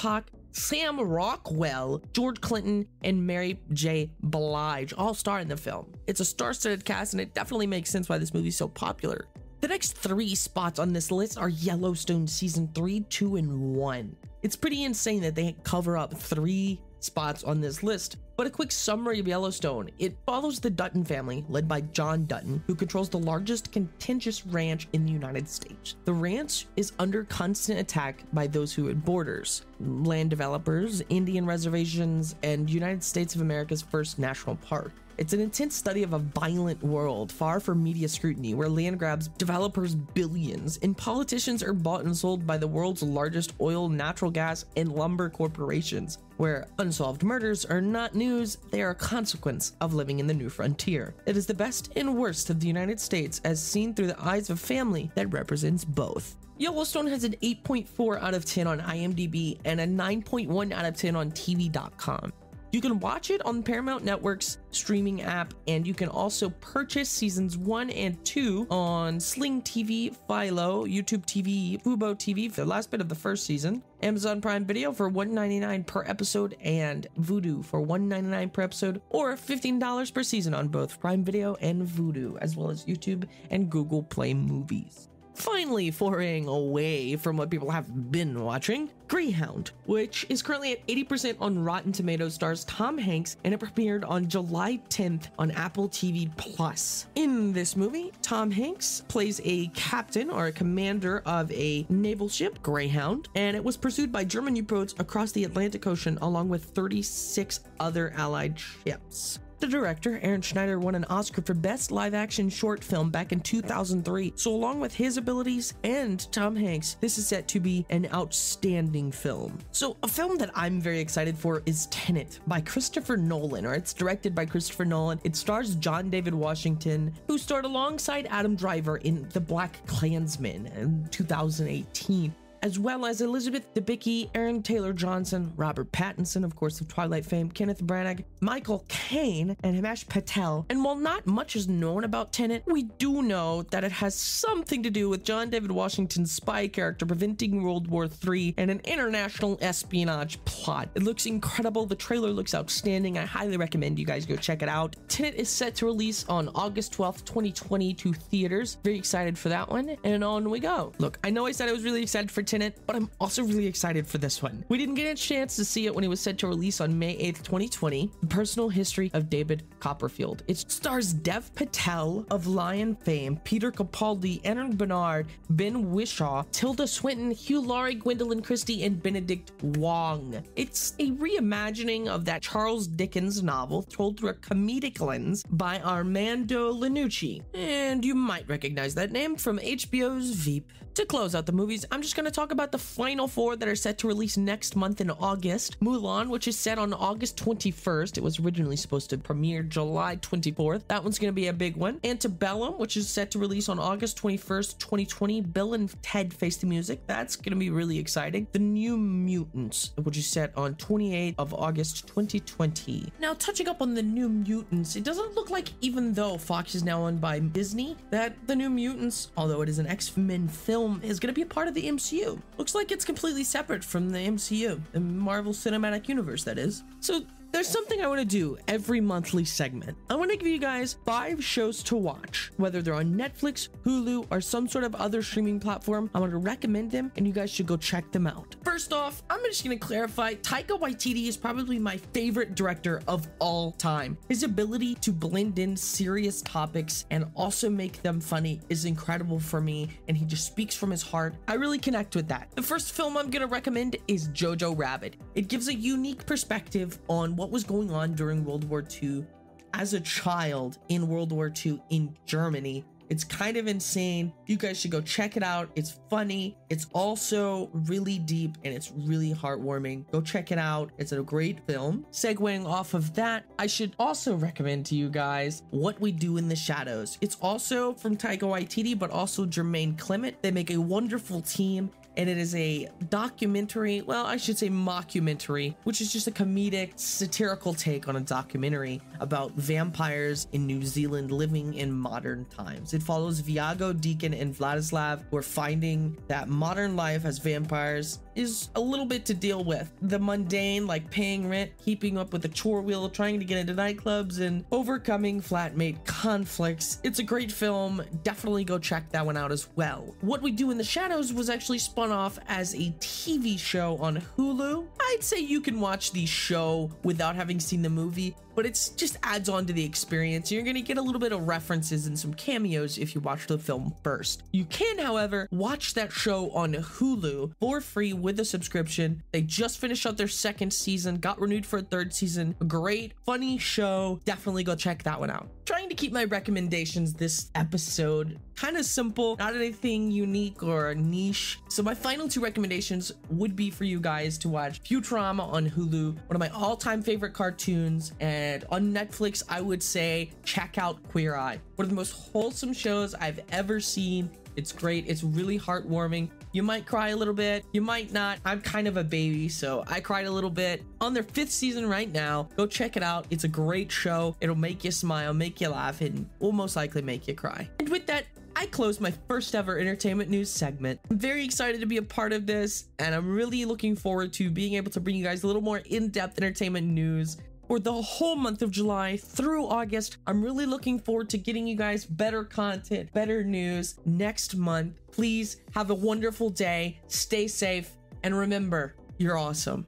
Sam Rockwell, George Clinton, and Mary J. Blige all star in the film. It's a star studded cast, and it definitely makes sense why this movie's so popular. The next three spots on this list are Yellowstone Season 3, 2, and 1. It's pretty insane that they cover up three spots on this list. But a quick summary of Yellowstone it follows the Dutton family, led by John Dutton, who controls the largest contentious ranch in the United States. The ranch is under constant attack by those who had borders land developers, Indian reservations, and United States of America's first national park. It's an intense study of a violent world, far from media scrutiny, where land grabs developers billions, and politicians are bought and sold by the world's largest oil, natural gas, and lumber corporations, where unsolved murders are not news, they are a consequence of living in the new frontier. It is the best and worst of the United States as seen through the eyes of a family that represents both. Yellowstone has an 8.4 out of 10 on IMDb and a 9.1 out of 10 on TV.com. You can watch it on Paramount Network's streaming app, and you can also purchase seasons one and two on Sling TV, Philo, YouTube TV, Fubo TV for the last bit of the first season, Amazon Prime Video for $1.99 per episode, and Vudu for $1.99 per episode, or $15 per season on both Prime Video and Vudu, as well as YouTube and Google Play Movies finally foraying away from what people have been watching Greyhound, which is currently at 80% on Rotten Tomatoes, stars Tom Hanks, and it premiered on July 10th on Apple TV Plus. In this movie, Tom Hanks plays a captain or a commander of a naval ship, Greyhound, and it was pursued by German U-boats across the Atlantic Ocean along with 36 other Allied ships. The director, Aaron Schneider, won an Oscar for Best Live Action Short Film back in 2003. So, along with his abilities and Tom Hanks, this is set to be an outstanding film. So, a film that I'm very excited for is Tenet by Christopher Nolan, or it's directed by Christopher Nolan. It stars John David Washington, who starred alongside Adam Driver in The Black Klansman in 2018. As well as Elizabeth Debicki, Aaron Taylor Johnson, Robert Pattinson, of course, of Twilight fame, Kenneth Branagh, Michael Caine, and Himesh Patel. And while not much is known about Tenet, we do know that it has something to do with John David Washington's spy character preventing World War III and an international espionage plot. It looks incredible. The trailer looks outstanding. I highly recommend you guys go check it out. Tenet is set to release on August 12th, 2020 to theaters. Very excited for that one. And on we go. Look, I know I said I was really excited for Tenet, but I'm also really excited for this one. We didn't get a chance to see it when it was set to release on May 8th, 2020. The personal history of David Copperfield. It stars Dev Patel of Lion fame, Peter Capaldi, Aneurin Barnard, Ben Whishaw, Tilda Swinton, Hugh Laurie, Gwendoline Christie, and Benedict Wong. It's a reimagining of that Charles Dickens novel told through a comedic lens by Armando Lanucci. And you might recognize that name from HBO's Veep. To close out the movies, I'm just going to talk about the final four that are set to release next month in August. Mulan, which is set on August 21st. It was originally supposed to premiere July 24th. That one's going to be a big one. Antebellum, which is set to release on August 21st, 2020. Bill and Ted Face the Music. That's going to be really exciting. The New Mutants, which is set on 28th of August 2020. Now, touching up on the New Mutants, it doesn't look like even though Fox is now owned by Disney, that the New Mutants, although it is an X-Men film, is going to be a part of the MCU. Looks like it's completely separate from the MCU, the Marvel Cinematic Universe, that is. So there's something I want to do every monthly segment. I want to give you guys five shows to watch, whether they're on Netflix, Hulu, or some sort of other streaming platform. I want to recommend them and you guys should go check them out. First off, I'm just going to clarify Taika Waititi is probably my favorite director of all time. His ability to blend in serious topics and also make them funny is incredible for me, and he just speaks from his heart. I really connect with that. The first film I'm going to recommend is Jojo Rabbit. It gives a unique perspective on what was going on during World War II as a child in World War II in Germany. It's kind of insane. You guys should go check it out. It's funny. It's also really deep and it's really heartwarming. Go check it out. It's a great film. Segueing off of that, I should also recommend to you guys What We Do in the Shadows. It's also from Taika Waititi, but also Jermaine Clement. They make a wonderful team and it is a documentary well i should say mockumentary which is just a comedic satirical take on a documentary about vampires in new zealand living in modern times. It follows viago deacon and vladislav who are finding that modern life as vampires is a little bit to deal with. The mundane like paying rent keeping up with the chore wheel trying to get into nightclubs and overcoming flatmate conflicts. It's a great film. Definitely go check that one out as well. What we do in the shadows was actually spun off as a TV show on Hulu. I'd say you can watch the show without having seen the movie, but it's just adds on to the experience. You're going to get a little bit of references and some cameos if you watch the film first. You can, however, watch that show on Hulu for free with a subscription. They just finished up their second season, got renewed for a third season. A great, funny show. Definitely go check that one out. Trying to keep my recommendations this episode kind of simple, not anything unique or niche. So my final two recommendations would be for you guys to watch Futurama on Hulu, one of my all-time favorite cartoons, and on Netflix, I would say check out Queer Eye, one of the most wholesome shows I've ever seen. It's great. It's really heartwarming. You might cry a little bit. You might not. I'm kind of a baby, so I cried a little bit. On their fifth season right now. Go check it out. It's a great show. It'll make you smile, make you laugh, and will most likely make you cry. And with that, I closed my first ever entertainment news segment. I'm very excited to be a part of this, and I'm really looking forward to being able to bring you guys a little more in depth entertainment news for the whole month of July through August. I'm really looking forward to getting you guys better content, better news next month. Please have a wonderful day, stay safe, and remember, you're awesome.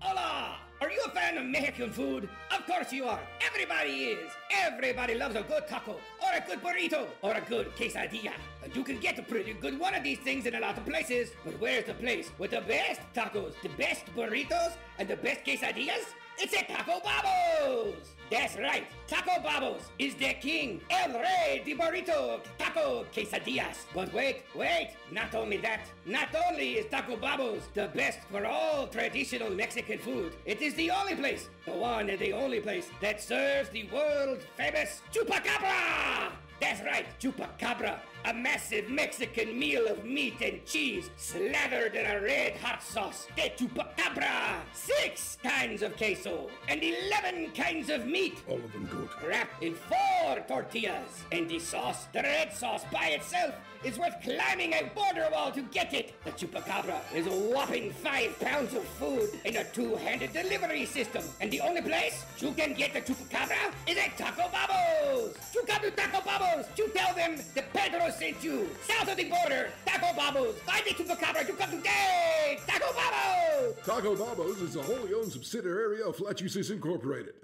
Hola! Are you a fan of Mexican food? Of course you are. Everybody is. Everybody loves a good taco, or a good burrito, or a good quesadilla. And you can get a pretty good one of these things in a lot of places. But where's the place with the best tacos, the best burritos, and the best quesadillas? It's at Taco Babos! That's right, Taco Babos is the king, El Rey de Burrito. Taco Quesadillas. But wait, wait, not only that, not only is Taco Babos the best for all traditional Mexican food, it is the only place, the one and the only place that serves the world famous Chupacabra! That's right, chupacabra, a massive Mexican meal of meat and cheese slathered in a red hot sauce. De chupacabra! Six kinds of queso and 11 kinds of meat. All of them good. Wrapped in four tortillas. And the sauce, the red sauce by itself, is worth climbing a border wall to get it. The chupacabra is a whopping five pounds of food in a two-handed delivery system. And the only place you can get the chupacabra is at Taco Bubbles. You come to Taco Bubbles. You tell them the Pedro sent you. South of the border, Taco Bubbles. Find the chupacabra to come today. Taco Bubbles. Taco Babos is a wholly owned subsidiary of Flat Incorporated.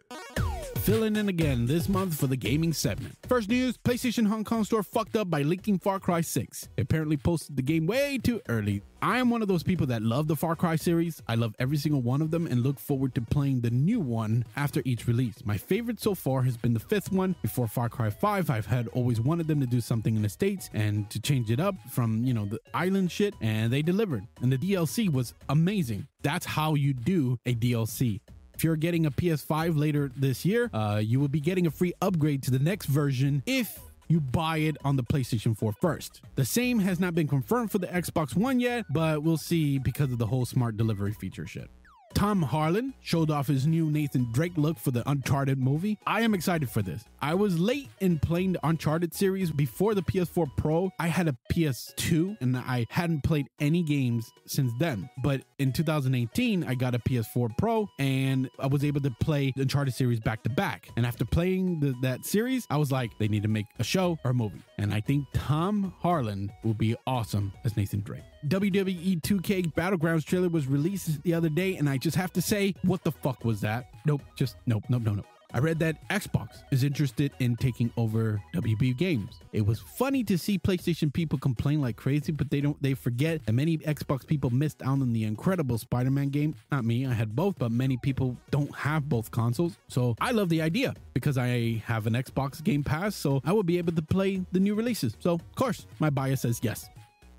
Filling in again this month for the gaming segment. First news PlayStation Hong Kong store fucked up by leaking Far Cry 6. It apparently posted the game way too early. I am one of those people that love the Far Cry series. I love every single one of them and look forward to playing the new one after each release. My favorite so far has been the fifth one. Before Far Cry 5, I've had always wanted them to do something in the States and to change it up from, you know, the island shit, and they delivered. And the DLC was amazing. That's how you do a DLC. If you're getting a PS5 later this year, uh, you will be getting a free upgrade to the next version if you buy it on the PlayStation 4 first. The same has not been confirmed for the Xbox One yet, but we'll see because of the whole smart delivery feature shit. Tom Holland showed off his new Nathan Drake look for the Uncharted movie. I am excited for this. I was late in playing the Uncharted series before the PS4 Pro. I had a PS2 and I hadn't played any games since then. But in 2018, I got a PS4 Pro and I was able to play the Uncharted series back to back. And after playing the, that series, I was like, they need to make a show or a movie. And I think Tom Holland will be awesome as Nathan Drake. WWE 2K Battlegrounds trailer was released the other day, and I just have to say, what the fuck was that? Nope, just nope, nope, nope, no. I read that Xbox is interested in taking over WB Games. It was funny to see PlayStation people complain like crazy, but they don't they forget that many Xbox people missed out on the incredible Spider-Man game. Not me, I had both, but many people don't have both consoles. So I love the idea because I have an Xbox Game Pass, so I will be able to play the new releases. So of course, my bias says yes.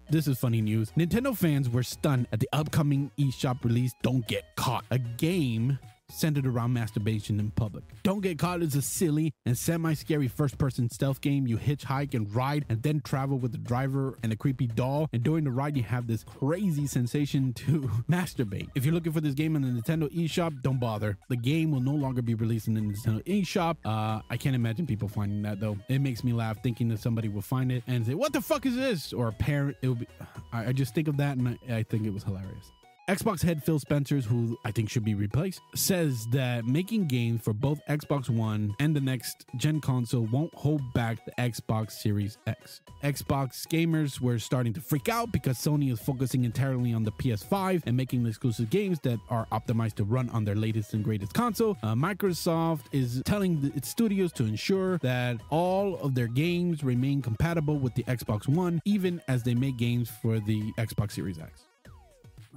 This is funny news. Nintendo fans were stunned at the upcoming eShop release Don't Get Caught, a game centered around masturbation in public. Don't Get Caught is a silly and semi scary first person stealth game. You hitchhike and ride and then travel with the driver and a creepy doll. And during the ride, you have this crazy sensation to masturbate. If you're looking for this game in the Nintendo eShop, don't bother. The game will no longer be released in the Nintendo eShop. Uh, I can't imagine people finding that though. It makes me laugh thinking that somebody will find it and say, What the fuck is this? Or a parent, it will be. I, I just think of that and I, I think it was hilarious. Xbox head Phil Spencer's, who I think should be replaced, says that making games for both Xbox One and the next gen console won't hold back the Xbox Series X. Xbox gamers were starting to freak out because Sony is focusing entirely on the PS5 and making exclusive games that are optimized to run on their latest and greatest console. Uh, Microsoft is telling the, its studios to ensure that all of their games remain compatible with the Xbox One, even as they make games for the Xbox Series X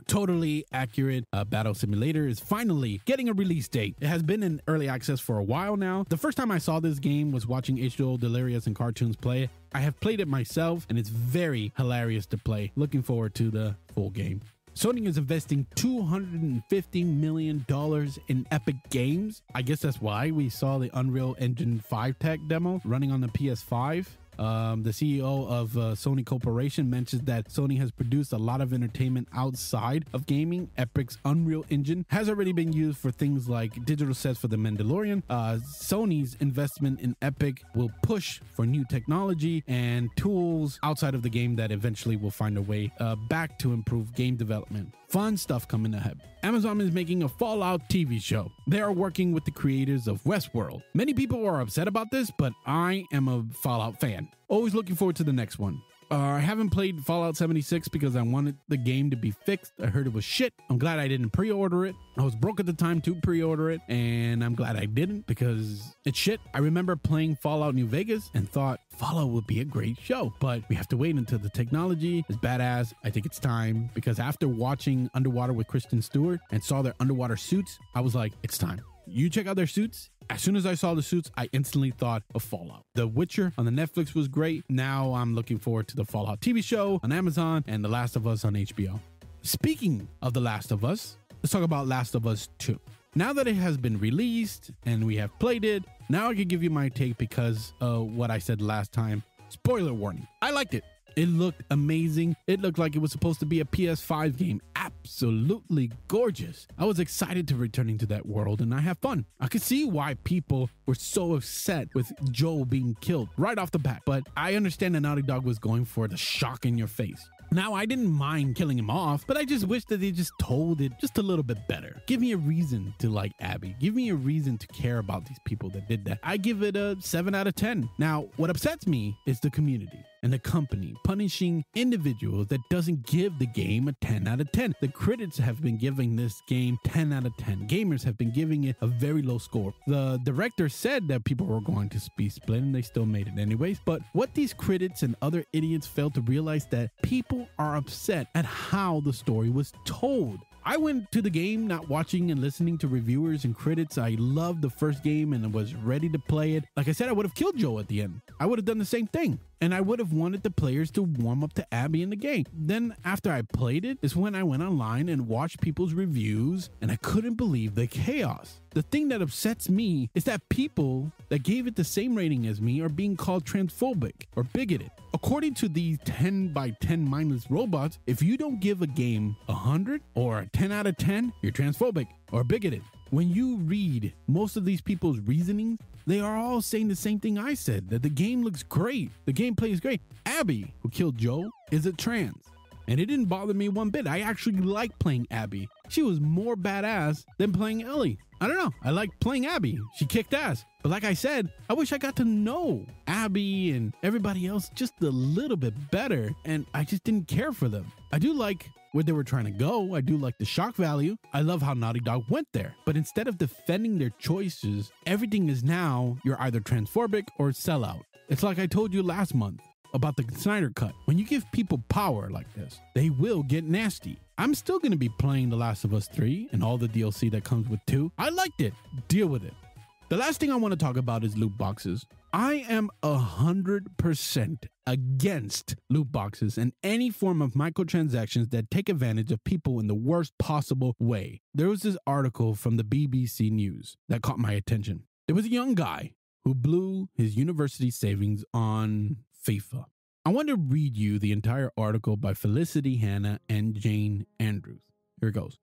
totally accurate uh, battle simulator is finally getting a release date. It has been in early access for a while now. The first time I saw this game was watching H2O Delirious and Cartoonz play. I have played it myself and it's very hilarious to play. Looking forward to the full game. Sony is investing $250 million in Epic Games. I guess that's why we saw the Unreal Engine 5 tech demo running on the PS5. Um, the CEO of uh, Sony Corporation mentions that Sony has produced a lot of entertainment outside of gaming. Epic's Unreal Engine has already been used for things like digital sets for The Mandalorian. Uh, Sony's investment in Epic will push for new technology and tools outside of the game that eventually will find a way uh, back to improve game development. Fun stuff coming ahead. Amazon is making a Fallout TV show. They are working with the creators of Westworld. Many people are upset about this, but I am a Fallout fan. Always looking forward to the next one. Uh, I haven't played Fallout 76 because I wanted the game to be fixed. I heard it was shit. I'm glad I didn't pre order it. I was broke at the time to pre order it, and I'm glad I didn't because it's shit. I remember playing Fallout New Vegas and thought Fallout would be a great show, but we have to wait until the technology is badass. I think it's time because after watching Underwater with Kristen Stewart and saw their underwater suits, I was like, it's time. You check out their suits. As soon as I saw the suits, I instantly thought of Fallout. The Witcher on the Netflix was great. Now I'm looking forward to the Fallout TV show on Amazon and The Last of Us on HBO. Speaking of The Last of Us, let's talk about Last of Us 2. Now that it has been released and we have played it, now I can give you my take because of what I said last time. Spoiler warning. I liked it. It looked amazing. It looked like it was supposed to be a PS5 game. Absolutely gorgeous. I was excited to returning to that world and I have fun. I could see why people were so upset with Joel being killed right off the bat, but I understand that Naughty Dog was going for the shock in your face. Now, I didn't mind killing him off, but I just wish that they just told it just a little bit better. Give me a reason to like Abby. Give me a reason to care about these people that did that. I give it a 7 out of 10. Now, what upsets me is the community and the company punishing individuals that doesn't give the game a 10 out of 10. The critics have been giving this game 10 out of 10. Gamers have been giving it a very low score. The director said that people were going to be split and they still made it anyways. But what these critics and other idiots failed to realize that people are upset at how the story was told. I went to the game not watching and listening to reviewers and critics. I loved the first game and was ready to play it. Like I said, I would have killed Joe at the end. I would have done the same thing. And I would have wanted the players to warm up to Abby in the game. Then, after I played it, is when I went online and watched people's reviews, and I couldn't believe the chaos. The thing that upsets me is that people that gave it the same rating as me are being called transphobic or bigoted. According to these 10 by 10 mindless robots, if you don't give a game a 100 or a 10 out of 10, you're transphobic or bigoted. When you read most of these people's reasonings, they are all saying the same thing I said that the game looks great, the gameplay is great. Abby, who killed Joe, is a trans. And it didn't bother me one bit. I actually like playing Abby. She was more badass than playing Ellie. I don't know. I like playing Abby. She kicked ass. But like I said, I wish I got to know Abby and everybody else just a little bit better. And I just didn't care for them. I do like where they were trying to go. I do like the shock value. I love how Naughty Dog went there. But instead of defending their choices, everything is now you're either transphobic or sellout. It's like I told you last month about the Snyder Cut. When you give people power like this, they will get nasty. I'm still going to be playing The Last of Us 3 and all the DLC that comes with 2. I liked it. Deal with it. The last thing I want to talk about is loot boxes. I am a hundred percent against loot boxes and any form of microtransactions that take advantage of people in the worst possible way. There was this article from the BBC News that caught my attention. There was a young guy who blew his university savings on FIFA. I want to read you the entire article by Felicity Hanna and Jane Andrews. Here it goes.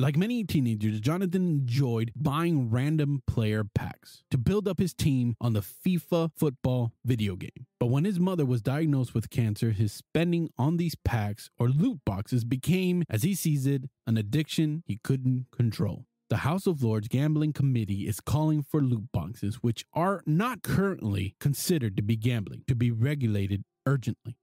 Like many teenagers, Jonathan enjoyed buying random player packs to build up his team on the FIFA football video game. But when his mother was diagnosed with cancer, his spending on these packs or loot boxes became, as he sees it, an addiction he couldn't control. The House of Lords Gambling Committee is calling for loot boxes, which are not currently considered to be gambling, to be regulated urgently.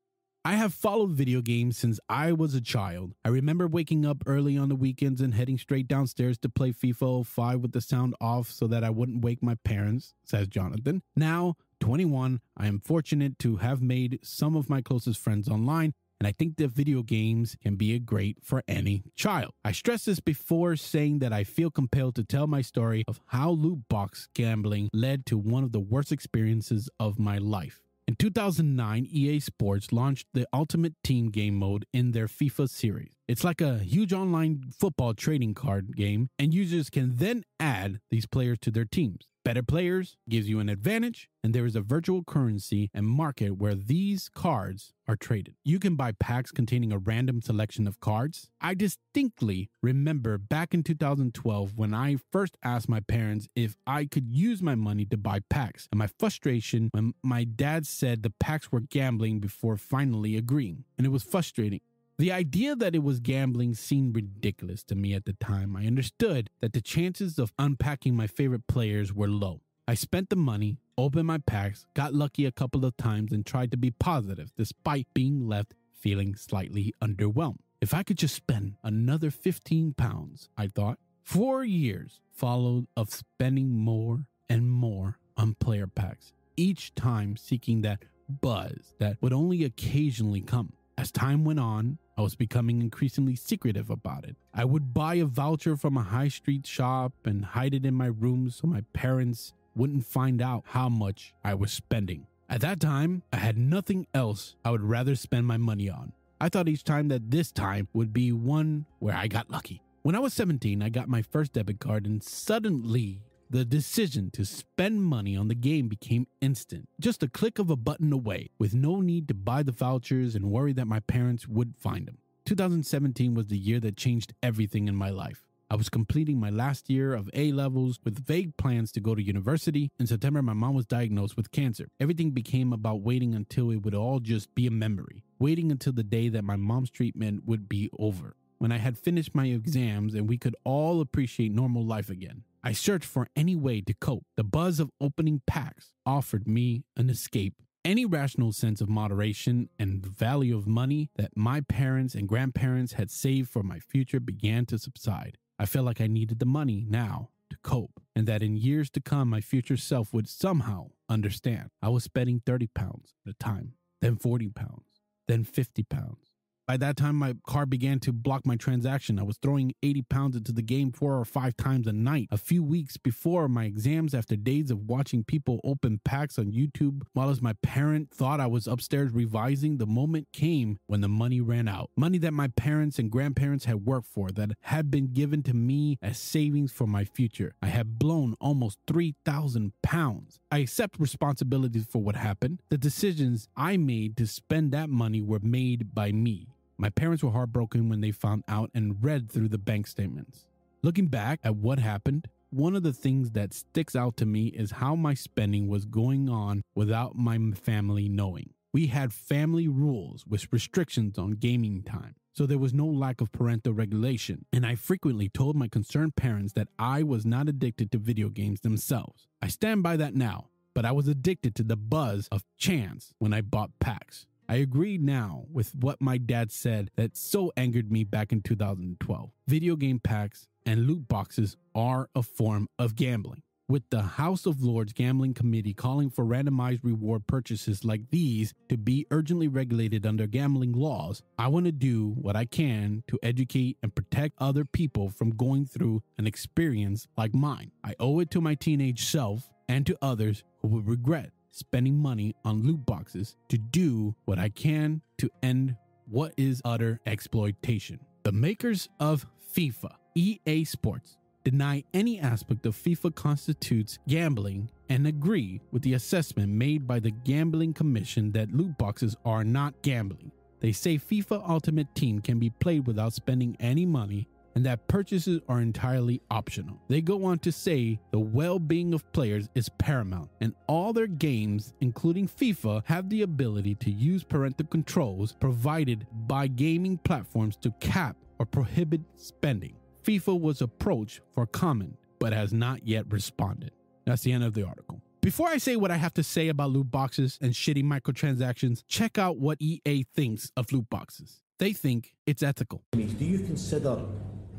I have followed video games since I was a child. I remember waking up early on the weekends and heading straight downstairs to play FIFA 05 with the sound off so that I wouldn't wake my parents, says Jonathan. Now, 21, I am fortunate to have made some of my closest friends online and I think that video games can be a great for any child. I stress this before saying that I feel compelled to tell my story of how loot box gambling led to one of the worst experiences of my life. In 2009, EA Sports launched the Ultimate Team game mode in their FIFA series. It's like a huge online football trading card game, and users can then add these players to their teams. Better players gives you an advantage, and there is a virtual currency and market where these cards are traded. You can buy packs containing a random selection of cards. I distinctly remember back in 2012 when I first asked my parents if I could use my money to buy packs, and my frustration when my dad said the packs were gambling before finally agreeing. And it was frustrating. The idea that it was gambling seemed ridiculous to me at the time. I understood that the chances of unpacking my favorite players were low. I spent the money, opened my packs, got lucky a couple of times, and tried to be positive despite being left feeling slightly underwhelmed. If I could just spend another 15 pounds, I thought. Four years followed of spending more and more on player packs, each time seeking that buzz that would only occasionally come. As time went on, I was becoming increasingly secretive about it. I would buy a voucher from a high street shop and hide it in my room so my parents wouldn't find out how much I was spending. At that time, I had nothing else I would rather spend my money on. I thought each time that this time would be one where I got lucky, When I was 17, I got my first debit card, and suddenly the decision to spend money on the game became instant. Just a click of a button away, with no need to buy the vouchers and worry that my parents would find them. 2017 was the year that changed everything in my life. I was completing my last year of A levels with vague plans to go to university. In September, my mom was diagnosed with cancer. Everything became about waiting until it would all just be a memory, waiting until the day that my mom's treatment would be over. When I had finished my exams and we could all appreciate normal life again, I searched for any way to cope. The buzz of opening packs offered me an escape. Any rational sense of moderation and the value of money that my parents and grandparents had saved for my future began to subside. I felt like I needed the money now to cope, and that in years to come, my future self would somehow understand. I was spending 30 pounds at a time, then 40 pounds, then 50 pounds. By that time, my car began to block my transaction. I was throwing 80 pounds into the game four or five times a night. A few weeks before my exams, after days of watching people open packs on YouTube, while as my parent thought I was upstairs revising, the moment came when the money ran out. Money that my parents and grandparents had worked for, that had been given to me as savings for my future. I had blown almost 3,000 pounds. I accept responsibility for what happened. The decisions I made to spend that money were made by me. My parents were heartbroken when they found out and read through the bank statements. Looking back at what happened, one of the things that sticks out to me is how my spending was going on without my family knowing. We had family rules with restrictions on gaming time, so there was no lack of parental regulation, and I frequently told my concerned parents that I was not addicted to video games themselves. I stand by that now, but I was addicted to the buzz of chance when I bought packs. I agree now with what my dad said that so angered me back in 2012. Video game packs and loot boxes are a form of gambling. With the House of Lords Gambling Committee calling for randomized reward purchases like these to be urgently regulated under gambling laws, I want to do what I can to educate and protect other people from going through an experience like mine. I owe it to my teenage self and to others who would regret spending money on loot boxes to do what I can to end what is utter exploitation. The makers of FIFA, EA Sports, deny any aspect of FIFA constitutes gambling and agree with the assessment made by the Gambling Commission that loot boxes are not gambling. They say FIFA Ultimate Team can be played without spending any money and that purchases are entirely optional. They go on to say the well being of players is paramount, and all their games, including FIFA, have the ability to use parental controls provided by gaming platforms to cap or prohibit spending. FIFA was approached for comment, but has not yet responded. That's the end of the article. Before I say what I have to say about loot boxes and shitty microtransactions, check out what EA thinks of loot boxes. They think it's ethical. Do you consider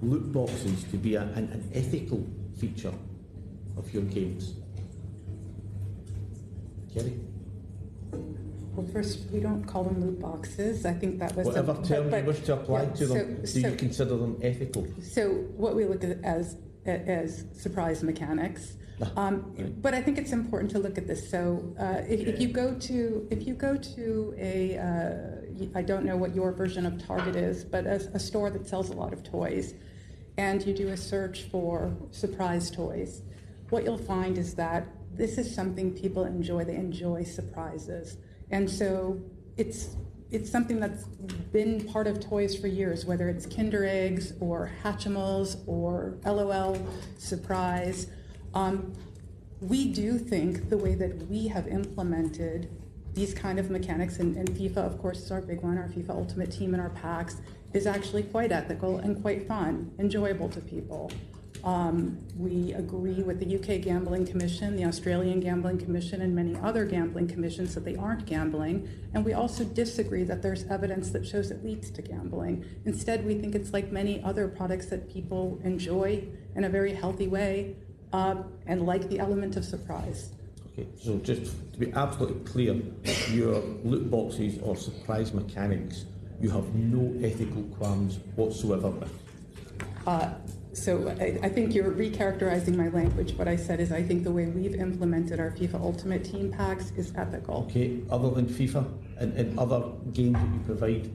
loot boxes to be a, an, an ethical feature of your games? Kerry? Well, first, we don't call them loot boxes. I think that was a- Whatever term but- you wish to apply yeah, to them, so- do you so- consider them ethical? So what we look at as as surprise mechanics. Um, but I think it's important to look at this. So uh, if, if you go to if you go to a uh, I don't know what your version of Target is, but a, a store that sells a lot of toys, and you do a search for surprise toys, what you'll find is that this is something people enjoy. They enjoy surprises, and so it's it's something that's been part of toys for years, whether it's Kinder Eggs or Hatchimals or LOL Surprise. Um, we do think the way that we have implemented these kind of mechanics, and, and FIFA, of course, is our big one, our FIFA Ultimate Team and our packs, is actually quite ethical and quite fun, enjoyable to people. Um, we agree with the UK Gambling Commission, the Australian Gambling Commission, and many other gambling commissions that they aren't gambling. And we also disagree that there's evidence that shows it leads to gambling. Instead, we think it's like many other products that people enjoy in a very healthy way uh, and like the element of surprise. Okay, so just to be absolutely clear, your loot boxes or surprise mechanics, you have no ethical qualms whatsoever. Uh, so I, I think you're recharacterizing my language. What I said is I think the way we've implemented our FIFA Ultimate Team packs is ethical. Okay, other than FIFA and, and other games that you provide,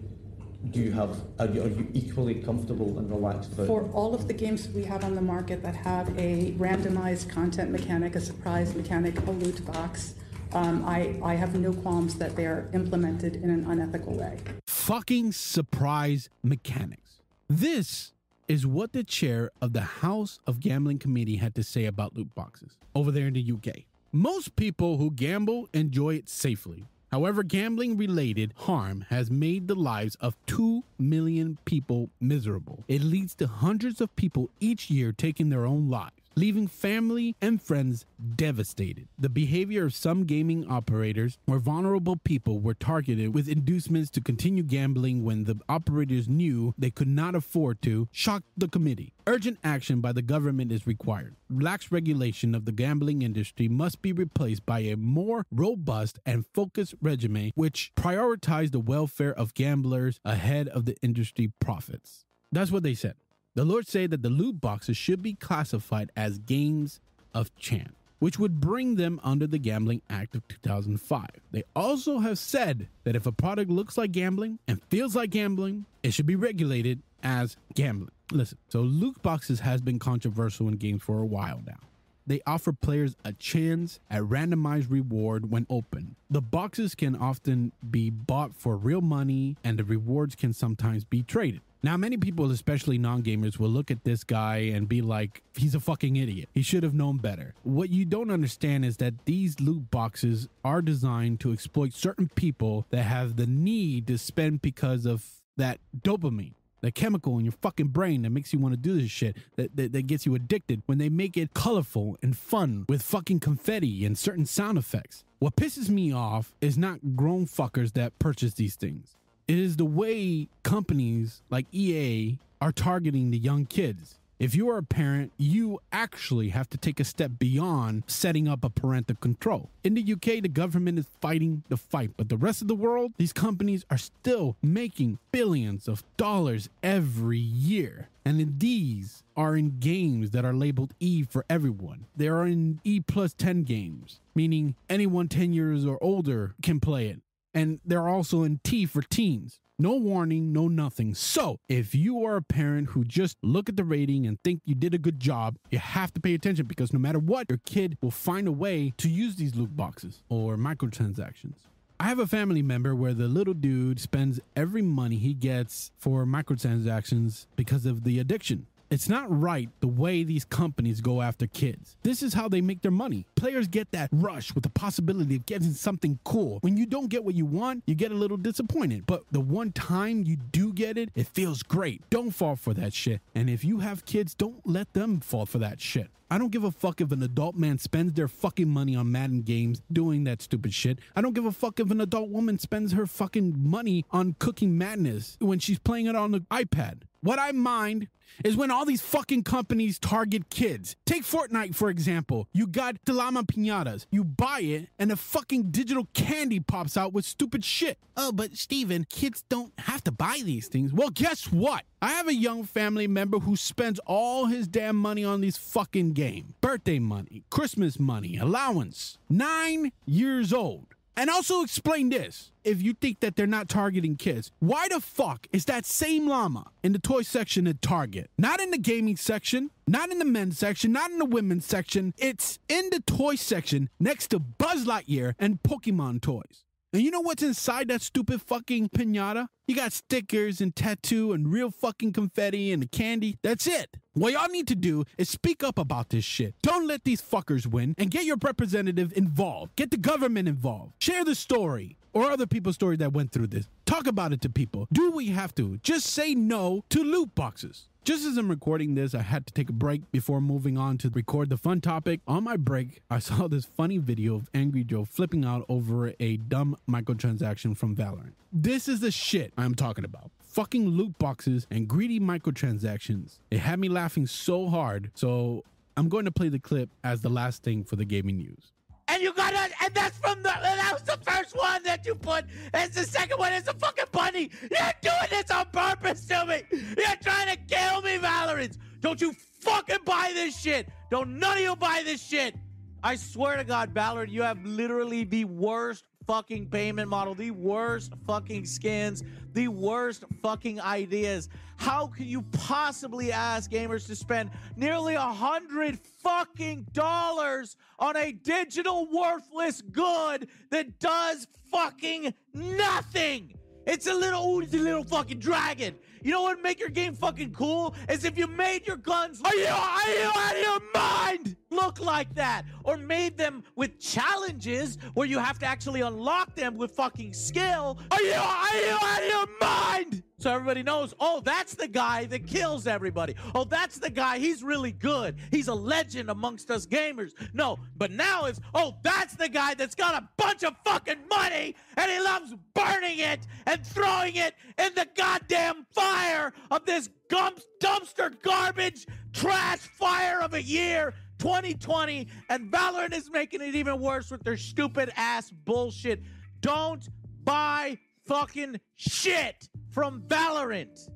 do you have? Are you, are you equally comfortable and relaxed about? For all of the games we have on the market that have a randomized content mechanic, a surprise mechanic, a loot box, um, I, I have no qualms that they are implemented in an unethical way. fucking surprise mechanics. This is what the chair of the House of Gambling Committee had to say about loot boxes over there in the UK. Most people who gamble enjoy it safely. However, gambling related harm has made the lives of 2 million people miserable. It leads to hundreds of people each year taking their own lives leaving family and friends devastated. The behavior of some gaming operators where vulnerable people were targeted with inducements to continue gambling when the operators knew they could not afford to shocked the committee. Urgent action by the government is required. Lax regulation of the gambling industry must be replaced by a more robust and focused regimen which prioritize the welfare of gamblers ahead of the industry profits. That's what they said. The Lord say that the loot boxes should be classified as games of chance, which would bring them under the Gambling Act of 2005. They also have said that if a product looks like gambling and feels like gambling, it should be regulated as gambling. Listen, so loot boxes has been controversial in games for a while now. They offer players a chance at randomized reward when open. The boxes can often be bought for real money, and the rewards can sometimes be traded. Now, many people, especially non gamers, will look at this guy and be like, he's a fucking idiot. He should have known better. What you don't understand is that these loot boxes are designed to exploit certain people that have the need to spend because of that dopamine the chemical in your fucking brain that makes you want to do this shit that, that, that gets you addicted when they make it colorful and fun with fucking confetti and certain sound effects. What pisses me off is not grown fuckers that purchase these things. It is the way companies like EA are targeting the young kids. If you are a parent, you actually have to take a step beyond setting up a parental control. In the UK, the government is fighting the fight, but the rest of the world, these companies are still making billions of dollars every year. And these are in games that are labeled E for everyone. They are in E plus 10 games, meaning anyone 10 years or older can play it. And they're also in T for teens. No warning, no nothing. So, if you are a parent who just look at the rating and think you did a good job, you have to pay attention because no matter what, your kid will find a way to use these loot boxes or microtransactions. I have a family member where the little dude spends every money he gets for microtransactions because of the addiction. It's not right the way these companies go after kids. This is how they make their money. Players get that rush with the possibility of getting something cool. When you don't get what you want, you get a little disappointed. But the one time you do get it, it feels great. Don't fall for that shit. And if you have kids, don't let them fall for that shit. I don't give a fuck if an adult man spends their fucking money on Madden games doing that stupid shit. I don't give a fuck if an adult woman spends her fucking money on cooking madness when she's playing it on the iPad. What I mind is when all these fucking companies target kids. Take Fortnite, for example. You got the Llama Pinatas. You buy it, and a fucking digital candy pops out with stupid shit. Oh, but Steven, kids don't have to buy these things. Well, guess what? I have a young family member who spends all his damn money on these fucking games. Birthday money, Christmas money, allowance. Nine years old. And also explain this if you think that they're not targeting kids. Why the fuck is that same llama in the toy section at Target? Not in the gaming section, not in the men's section, not in the women's section. It's in the toy section next to Buzz Lightyear and Pokemon toys. And you know what's inside that stupid fucking pinata? You got stickers and tattoo and real fucking confetti and candy. That's it. What y'all need to do is speak up about this shit. Don't let these fuckers win and get your representative involved. Get the government involved. Share the story or other people's story that went through this. Talk about it to people. Do you have to. Just say no to loot boxes. Just as I'm recording this, I had to take a break before moving on to record the fun topic. On my break, I saw this funny video of Angry Joe flipping out over a dumb microtransaction from Valorant. This is the shit I'm talking about. Fucking loot boxes and greedy microtransactions. It had me laughing so hard, so I'm going to play the clip as the last thing for the gaming news. And you got to and that's from the, that was the first one that you put. And the second one is a fucking bunny. You're doing this on purpose to me. You're trying to kill me, Valorant. Don't you fucking buy this shit. Don't none of you buy this shit. I swear to God, Valorant, you have literally the worst fucking payment model, the worst fucking skins, the worst fucking ideas. How can you possibly ask gamers to spend nearly a hundred fucking dollars on a digital worthless good that does fucking nothing? It's a little, ooh, it's a little fucking dragon. You know what make your game fucking cool? Is if you made your guns, are you, are you out of your mind? Look like that. Or made them with challenges where you have to actually unlock them with fucking skill. Are you, are you out of your mind? So everybody knows, oh, that's the guy that kills everybody. Oh, that's the guy, he's really good. He's a legend amongst us gamers. No, but now it's, oh, that's the guy that's got a bunch of fucking money and he loves burning it and throwing it in the goddamn fire of this gump, dumpster garbage trash fire of a year 2020 and Valorant is making it even worse with their stupid ass bullshit. Don't buy fucking shit from Valorant.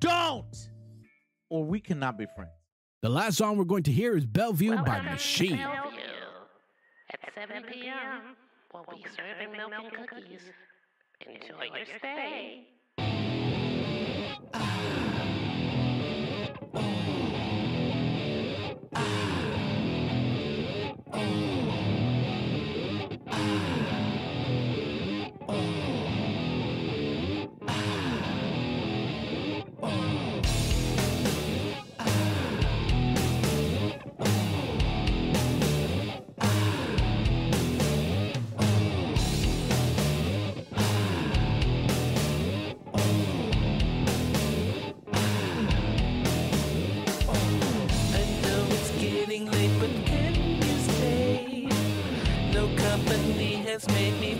Don't. Or we cannot be friends. The last song we're going to hear is Bell View by Machine. At 7 p.m., we'll be serving milk and cookies. Enjoy your stay. Has made me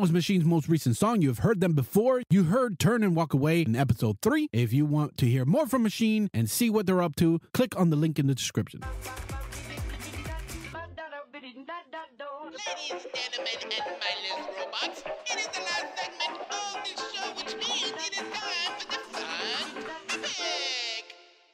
That was Machine's most recent song. You have heard them before. You heard Turn and Walk Away in episode three. If you want to hear more from Machine and see what they're up to, click on the link in the description. Ladies, gentlemen, and mindless robots, it is the last segment of show, which means it is time for the fun pick.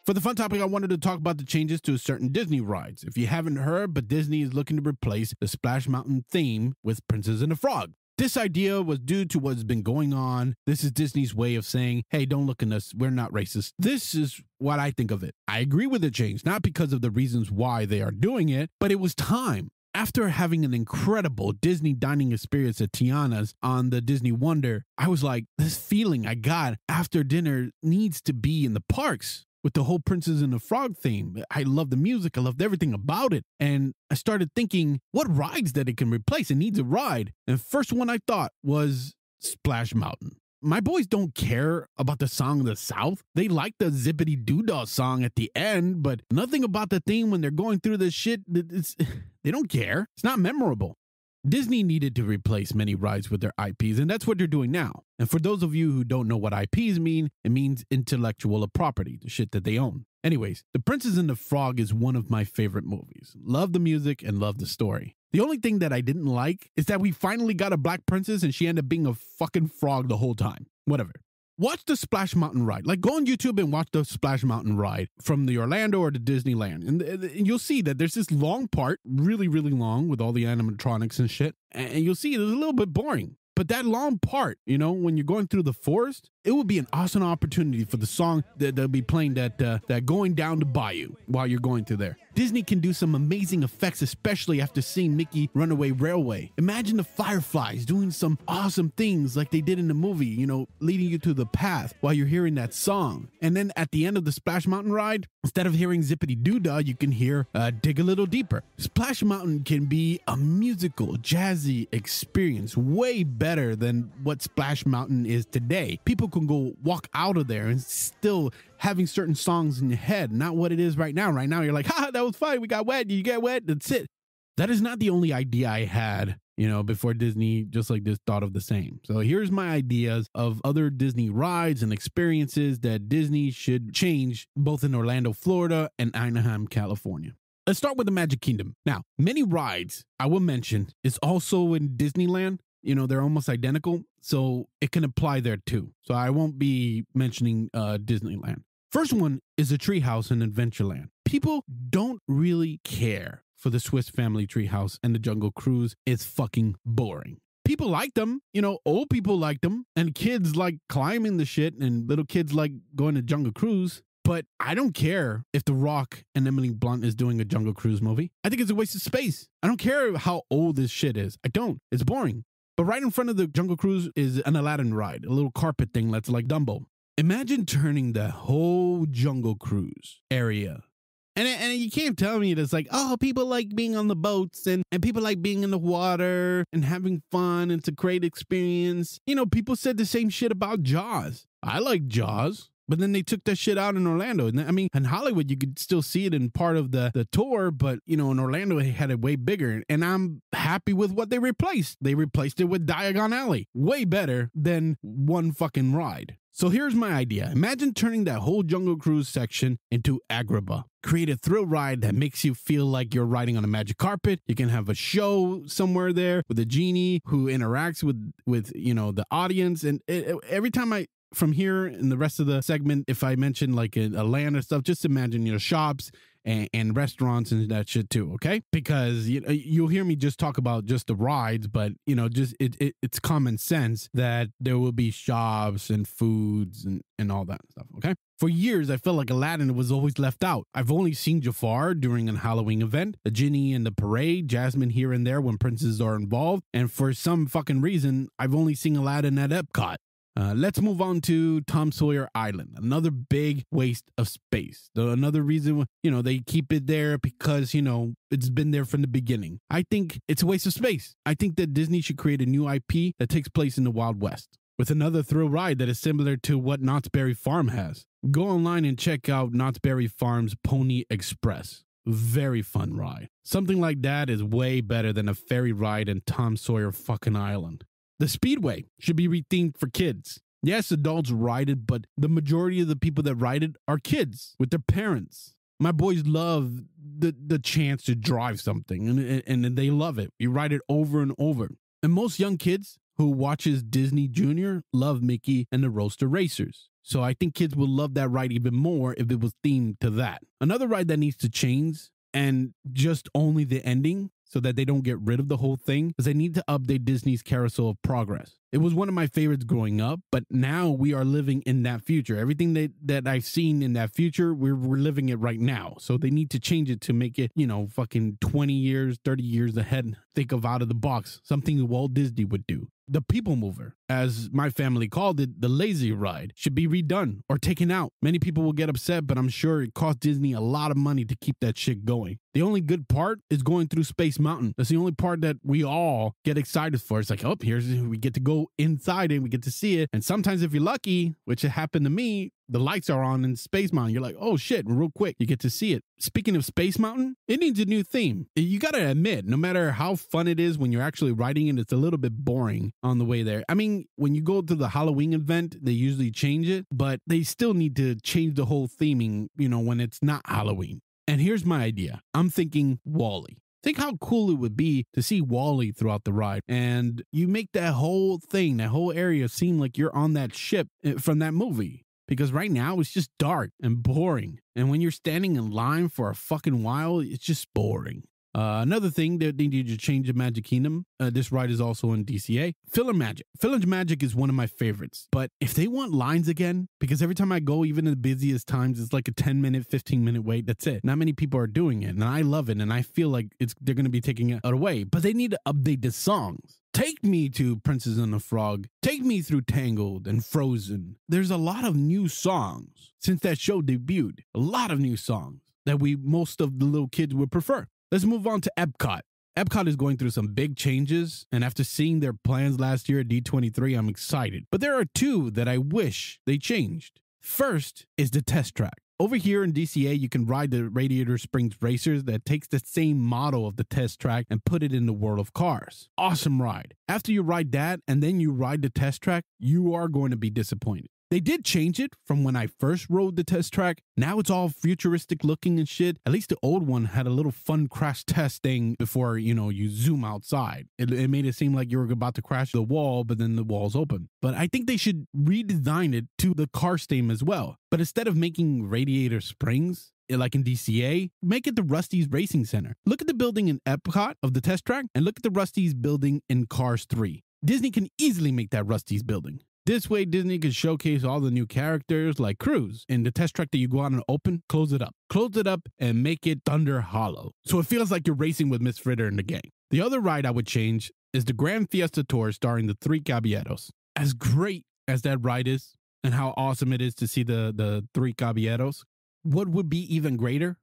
For the fun topic, I wanted to talk about the changes to certain Disney rides. If you haven't heard, but Disney is looking to replace the Splash Mountain theme with Princess and the Frog. This idea was due to what's been going on. This is Disney's way of saying, hey, don't look at us. We're not racist. This is what I think of it. I agree with the change, not because of the reasons why they are doing it, but it was time. After having an incredible Disney dining experience at Tiana's on the Disney Wonder, I was like, this feeling I got after dinner needs to be in the parks with the whole Princess and the Frog theme. I love the music, I loved everything about it. And I started thinking, what rides that it can replace? It needs a ride. And first one I thought was Splash Mountain. My boys don't care about the song of the South. They like the zippity doodah song at the end, but nothing about the theme when they're going through this shit. It's, they don't care. It's not memorable. Disney needed to replace many rides with their IPs, and that's what they're doing now. And for those of you who don't know what IPs mean, it means intellectual property, the shit that they own. Anyways, The Princess and the Frog is one of my favorite movies. Love the music and love the story. The only thing that I didn't like is that we finally got a black princess and she ended up being a fucking frog the whole time. Whatever. Watch the Splash Mountain ride. Like go on YouTube and watch the Splash Mountain ride from the Orlando or the Disneyland. And, and you'll see that there's this long part, really, really long with all the animatronics and shit. And you'll see it is a little bit boring. But that long part, you know, when you're going through the forest, it would be an awesome opportunity for the song that they'll be playing that uh, that going down to bayou while you're going through there. Disney can do some amazing effects, especially after seeing Mickey Runaway Railway. Imagine the fireflies doing some awesome things like they did in the movie, you know, leading you to the path while you're hearing that song. And then at the end of the Splash Mountain ride, instead of hearing Zippity Doo Dah, you can hear uh, Dig a Little Deeper. Splash Mountain can be a musical, jazzy experience, way better than what Splash Mountain is today. People can go walk out of there and still having certain songs in your head, not what it is right now. Right now, you're like, ha, that was fine. We got wet. You get wet. That's it. That is not the only idea I had, you know, before Disney just like this thought of the same. So here's my ideas of other Disney rides and experiences that Disney should change both in Orlando, Florida and Anaheim, California. Let's start with the Magic Kingdom. Now, many rides I will mention is also in Disneyland. You know, they're almost identical, so it can apply there too. So I won't be mentioning uh, Disneyland. First one is a treehouse in Adventureland. People don't really care for the Swiss Family Treehouse and the Jungle Cruise. It's fucking boring. People like them, you know, old people like them, and kids like climbing the shit, and little kids like going to Jungle Cruise. But I don't care if The Rock and Emily Blunt is doing a Jungle Cruise movie. I think it's a waste of space. I don't care how old this shit is. I don't. It's boring. But right in front of the Jungle Cruise is an Aladdin ride, a little carpet thing that's like Dumbo. Imagine turning the whole Jungle Cruise area. And, and you can't tell me it's like, oh, people like being on the boats and, and people like being in the water and having fun. It's a great experience. You know, people said the same shit about Jaws. I like Jaws. But then they took that shit out in Orlando. And I mean, in Hollywood, you could still see it in part of the, the tour, but you know, in Orlando, they had it way bigger. And I'm happy with what they replaced. They replaced it with Diagon Alley. Way better than one fucking ride. So here's my idea. Imagine turning that whole Jungle Cruise section into Agrabah. Create a thrill ride that makes you feel like you're riding on a magic carpet. You can have a show somewhere there with a genie who interacts with with you know the audience. And it, it- every time I from here in the rest of the segment, if I mention like a, land or stuff, just imagine your shops and, and restaurants and that shit too. Okay, because you you'll hear me just talk about just the rides, but you know, just it, it it's common sense that there will be shops and foods and and all that stuff. Okay. For years, I felt like Aladdin was always left out. I've only seen Jafar during a Halloween event, a genie in the parade, Jasmine here and there when princes are involved, and for some fucking reason, I've only seen Aladdin at Epcot. Uh, let's move on to Tom Sawyer Island, another big waste of space. The, another reason, you know, they keep it there because, you know, it's been there from the beginning. I think it's a waste of space. I think that Disney should create a new IP that takes place in the Wild West with another thrill ride that is similar to what Knott's Berry Farm has. Go online and check out Knott's Berry Farm's Pony Express. Very fun ride. Something like that is way better than a ferry ride in Tom Sawyer fucking Island. The Speedway should be rethemed for kids. Yes, adults ride it, but the majority of the people that ride it are kids with their parents. My boys love the, the chance to drive something and, and, they love it. You ride it over and over. And most young kids who watches Disney Junior love Mickey and the Roadster Racers. So I think kids will love that ride even more if it was themed to that. Another ride that needs to change and just only the ending so that they don't get rid of the whole thing is they need to update Disney's Carousel of Progress. It was one of my favorites growing up, but now we are living in that future. Everything that, that I've seen in that future, we're, we're living it right now. So they need to change it to make it, you know, fucking 20 years, 30 years ahead. Think of out of the box, something Walt Disney would do. The People Mover, as my family called it, the lazy ride, should be redone or taken out. Many people will get upset, but I'm sure it cost Disney a lot of money to keep that shit going. The only good part is going through Space Mountain. That's the only part that we all get excited for. It's like, oh, here's we get to go inside and we get to see it. And sometimes, if you're lucky, which it happened to me, the lights are on in Space Mountain. You're like, oh shit, real quick, you get to see it. Speaking of Space Mountain, it needs a new theme. You got to admit, no matter how fun it is when you're actually riding it, it's a little bit boring on the way there. I mean, when you go to the Halloween event, they usually change it, but they still need to change the whole theming, you know, when it's not Halloween. And here's my idea I'm thinking WALL-E. Think how cool it would be to see WALL-E throughout the ride. And you make that whole thing, that whole area seem like you're on that ship eh, from that movie. Because right now it's just dark and boring. And when you're standing in line for a fucking while, it's just boring. Uh, another thing that they need to change in Magic Kingdom. Uh, this ride is also in DCA. PhilharMagic. Filler Magic is one of my favorites. But if they want lines again, because every time I go, even in the busiest times, it's like a 10 minute, 15 minute wait. That's it. Not many people are doing it. And I love it. And I feel like it's they're going to be taking it away. But they need to update the songs. Take me to Princess and the Frog. Take me through Tangled and Frozen. There's a lot of new songs since that show debuted. A lot of new songs that we most of the little kids would prefer. Let's move on to Epcot. Epcot is going through some big changes, and after seeing their plans last year at D23, I'm excited. But there are two that I wish they changed. First is the test track. Over here in DCA, you can ride the Radiator Springs Racers that takes the same model of the test track and put it in the world of cars. Awesome ride. After you ride that and then you ride the test track, you are going to be disappointed. They did change it from when I first rode the test track. Now it's all futuristic looking and shit. At least the old one had a little fun crash test thing before, you know, you zoom outside. It, it made it seem like you were about to crash the wall, but then the wall's open. But I think they should redesign it to the car theme as well. But instead of making radiator springs, eh, like in DCA, make it the Rusty's Racing Center. Look at the building in Epcot of the test track and look at the Rusty's building in Cars 3. Disney can easily make that Rusty's building. This way, Disney can showcase all the new characters like Cruz. In the test track that you go out and open, close it up. Close it up and make it Thunder Hollow. So it feels like you're racing with Miss Fritter and the gang. The other ride I would change is the Grand Fiesta Tour starring the three Caballeros. As great as that ride is, and how awesome it is to see the, the three Caballeros, what would be even greater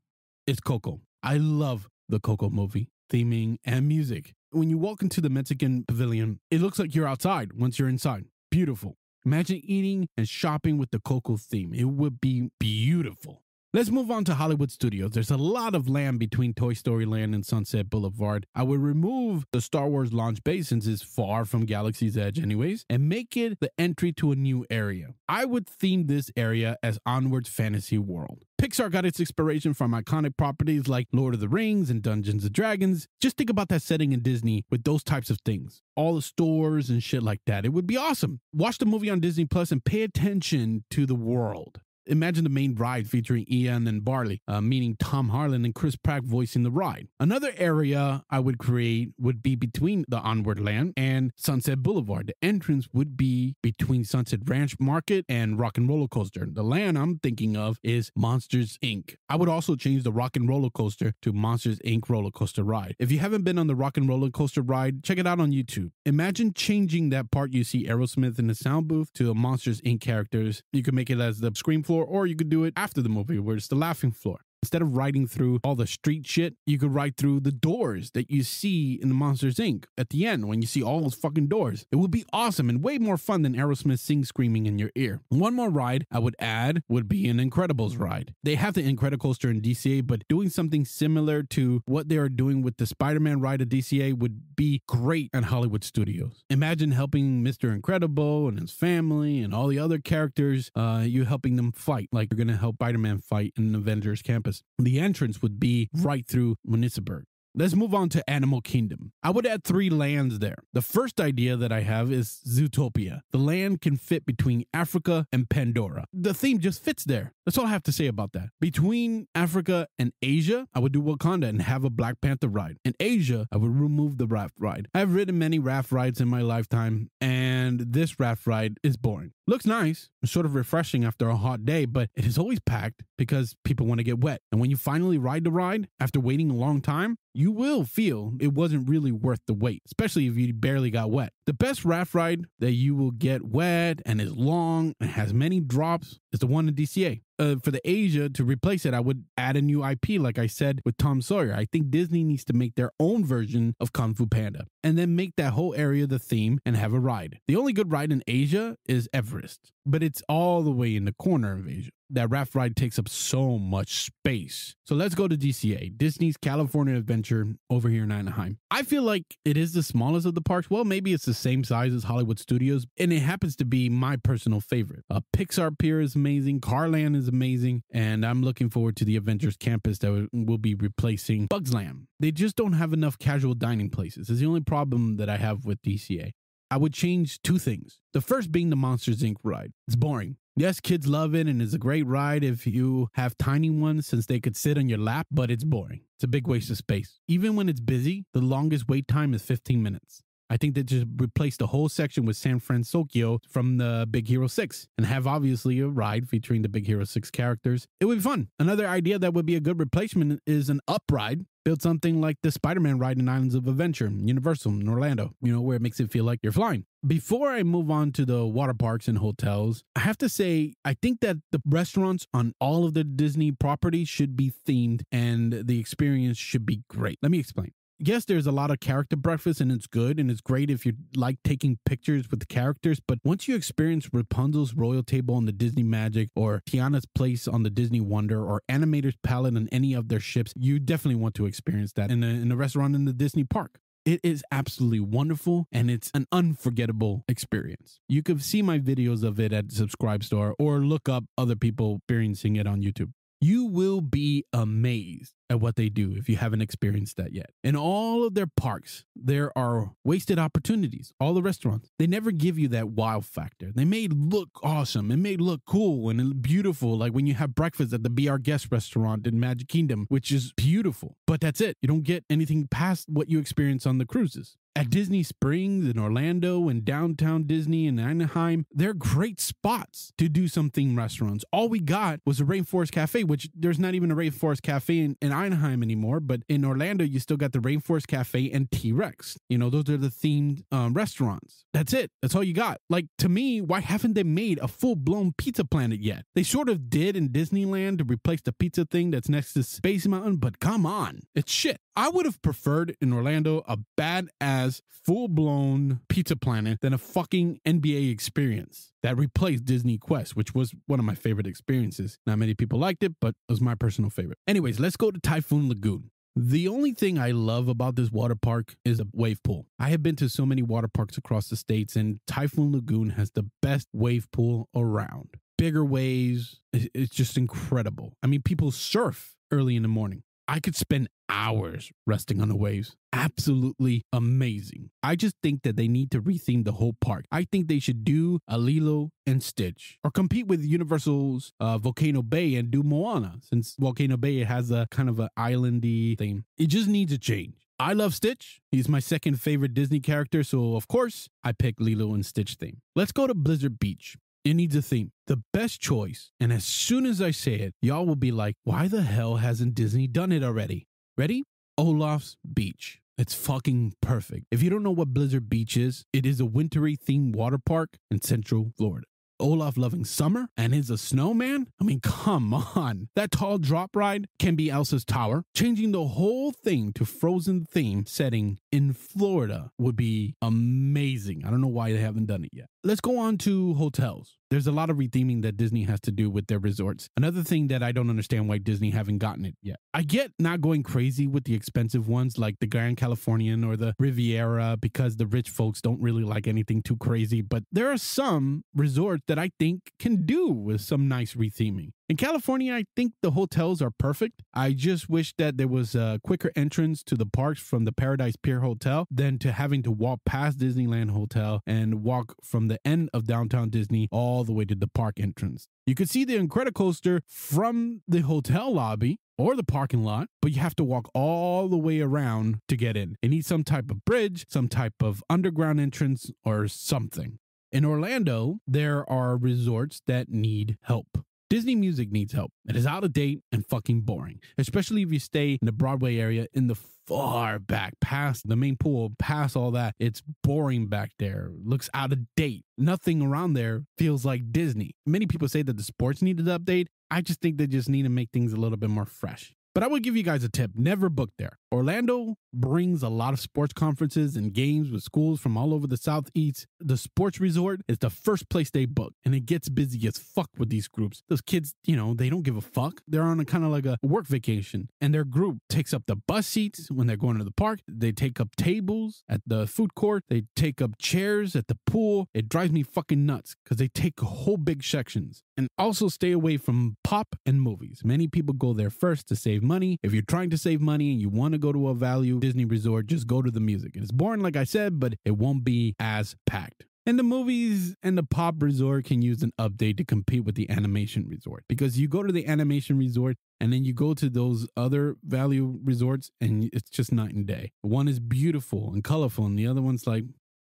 is Coco. I love the Coco movie, theming, and music. When you walk into the Mexican pavilion, it looks like you're outside once you're inside beautiful. Imagine eating and shopping with the Coco theme. It would be beautiful. Let's move on to Hollywood Studios. There's a lot of land between Toy Story Land and Sunset Boulevard. I would remove the Star Wars launch bay since it's far from Galaxy's Edge, anyways, and make it the entry to a new area. I would theme this area as Onward's Fantasy World. Pixar got its inspiration from iconic properties like Lord of the Rings and Dungeons and Dragons. Just think about that setting in Disney with those types of things. All the stores and shit like that. It would be awesome. Watch the movie on Disney Plus and pay attention to the world. Imagine the main ride featuring Ian and Barley, uh, meaning Tom Holland and Chris Pratt voicing the ride. Another area I would create would be between the Onward Land and Sunset Boulevard. The entrance would be between Sunset Ranch Market and Rock and Roller Coaster. The land I'm thinking of is Monsters Inc. I would also change the Rock and Roller Coaster to Monsters Inc. Roller Coaster Ride. If you haven't been on the Rock and Roller Coaster ride, check it out on YouTube. Imagine changing that part you see Aerosmith in the sound booth to the Monsters Inc. characters. You could make it as the screen floor floor, or you could do it after the movie where it's the laughing floor. Instead of riding through all the street shit, you could ride through the doors that you see in the Monsters Inc. at the end when you see all those fucking doors. It would be awesome and way more fun than Aerosmith sing screaming in your ear. One more ride I would add would be an Incredibles ride. They have the Incredicoaster in DCA, but doing something similar to what they are doing with the Spider Man ride at DCA would be great at Hollywood Studios. Imagine helping Mr. Incredible and his family and all the other characters, uh, you helping them fight like you're going to help Spider Man fight in Avengers campus. The entrance would be right through Municiberg. Let's move on to Animal Kingdom. I would add three lands there. The first idea that I have is Zootopia. The land can fit between Africa and Pandora. The theme just fits there. That's all I have to say about that. Between Africa and Asia, I would do Wakanda and have a Black Panther ride. In Asia, I would remove the raft ride. I've ridden many raft rides in my lifetime, and this raft ride is boring. Looks nice, sort of refreshing after a hot day, but it is always packed because people want to get wet. And when you finally ride the ride after waiting a long time, you will feel it wasn't really worth the wait, especially if you barely got wet. The best raft ride that you will get wet and is long and has many drops is the one in DCA. Uh, for the Asia to replace it, I would add a new IP, like I said with Tom Sawyer. I think Disney needs to make their own version of Kung Fu Panda and then make that whole area the theme and have a ride. The only good ride in Asia is Everest, but it's all the way in the corner of Asia. That raft ride takes up so much space. So let's go to DCA, Disney's California Adventure over here in Anaheim. I feel like it is the smallest of the parks. Well, maybe it's the same size as Hollywood Studios, and it happens to be my personal favorite. Uh, Pixar Pier is amazing, Cars Land is amazing, and I'm looking forward to the Avengers campus that will be replacing Bugs Land. They just don't have enough casual dining places. It's the only problem that I have with DCA. I would change two things. The first being the Monsters Inc. ride. It's boring. Yes, kids love it and it's a great ride if you have tiny ones since they could sit on your lap, but it's boring. It's a big waste of space. Even when it's busy, the longest wait time is 15 minutes. I think they just replace the whole section with San Francisco from the Big Hero 6 and have obviously a ride featuring the Big Hero 6 characters. It would be fun. Another idea that would be a good replacement is an up ride. Build something like the Spider Man ride in Islands of Adventure, Universal in Orlando, you know, where it makes it feel like you're flying. Before I move on to the water parks and hotels, I have to say, I think that the restaurants on all of the Disney properties should be themed and the experience should be great. Let me explain yes, there's a lot of character breakfast and it's good and it's great if you like taking pictures with the characters. But once you experience Rapunzel's royal table on the Disney Magic or Tiana's place on the Disney Wonder or Animator's Palette on any of their ships, you definitely want to experience that in a, in a restaurant in the Disney park. It is absolutely wonderful and it's an unforgettable experience. You can see my videos of it at SubscribeStar or look up other people experiencing it on YouTube. You will be amazed at what they do if you haven't experienced that yet. In all of their parks, there are wasted opportunities. All the restaurants, they never give you that wow factor. They may look awesome, it may look cool and beautiful, like when you have breakfast at the Our Guest restaurant in Magic Kingdom, which is beautiful. But that's it. You don't get anything past what you experience on the cruises. At Disney Springs in Orlando and downtown Disney in Anaheim, they're great spots to do some theme restaurants. All we got was a Rainforest Cafe, which there's not even a Rainforest Cafe in, in Anaheim anymore, but in Orlando, you still got the Rainforest Cafe and T Rex. You know, those are the themed um, restaurants. That's it. That's all you got. Like, to me, why haven't they made a full blown pizza planet yet? They sort of did in Disneyland to replace the pizza thing that's next to Space Mountain, but come on, it's shit. I would have preferred in Orlando a badass, full blown pizza planet than a fucking NBA experience that replaced Disney Quest, which was one of my favorite experiences. Not many people liked it, but it was my personal favorite. Anyways, let's go to Typhoon Lagoon. The only thing I love about this water park is the wave pool. I have been to so many water parks across the states, and Typhoon Lagoon has the best wave pool around. Bigger waves, it's just incredible. I mean, people surf early in the morning. I could spend hours resting on the waves. Absolutely amazing. I just think that they need to retheme the whole park. I think they should do a Lilo and Stitch or compete with Universal's uh, Volcano Bay and do Moana since Volcano Bay has a kind of an islandy theme. It just needs a change. I love Stitch. He's my second favorite Disney character, so of course I pick Lilo and Stitch theme. Let's go to Blizzard Beach. It needs a theme. The best choice. And as soon as I say it, y'all will be like, why the hell hasn't Disney done it already? Ready? Olaf's Beach. It's fucking perfect. If you don't know what Blizzard Beach is, it is a wintry themed water park in Central Florida. Olaf loving summer and is a snowman? I mean, come on. That tall drop ride can be Elsa's tower. Changing the whole thing to frozen theme setting in Florida would be amazing. I don't know why they haven't done it yet. Let's go on to hotels. There's a lot of retheming that Disney has to do with their resorts. Another thing that I don't understand why Disney haven't gotten it yet. I get not going crazy with the expensive ones like the Grand Californian or the Riviera because the rich folks don't really like anything too crazy, but there are some resorts that I think can do with some nice retheming. In California, I think the hotels are perfect. I just wish that there was a quicker entrance to the parks from the Paradise Pier Hotel than to having to walk past Disneyland Hotel and walk from the end of downtown Disney all the way to the park entrance. You could see the Incredicoaster from the hotel lobby or the parking lot, but you have to walk all the way around to get in. It needs some type of bridge, some type of underground entrance, or something. In Orlando, there are resorts that need help. Disney music needs help. It is out of date and fucking boring, especially if you stay in the Broadway area in the far back, past the main pool, past all that. It's boring back there. Looks out of date. Nothing around there feels like Disney. Many people say that the sports needed to update. I just think they just need to make things a little bit more fresh. But I will give you guys a tip never book there. Orlando brings a lot of sports conferences and games with schools from all over the Southeast. The sports resort is the first place they book, and it gets busy as fuck with these groups. Those kids, you know, they don't give a fuck. They're on a kind of like a work vacation, and their group takes up the bus seats when they're going to the park. They take up tables at the food court. They take up chairs at the pool. It drives me fucking nuts because they take whole big sections. And also stay away from pop and movies. Many people go there first to save money. If you're trying to save money and you want to go to a value Disney resort, just go to the music. It's boring, like I said, but it won't be as packed. And the movies and the pop resort can use an update to compete with the animation resort because you go to the animation resort and then you go to those other value resorts and it's just night and day. One is beautiful and colorful, and the other one's like,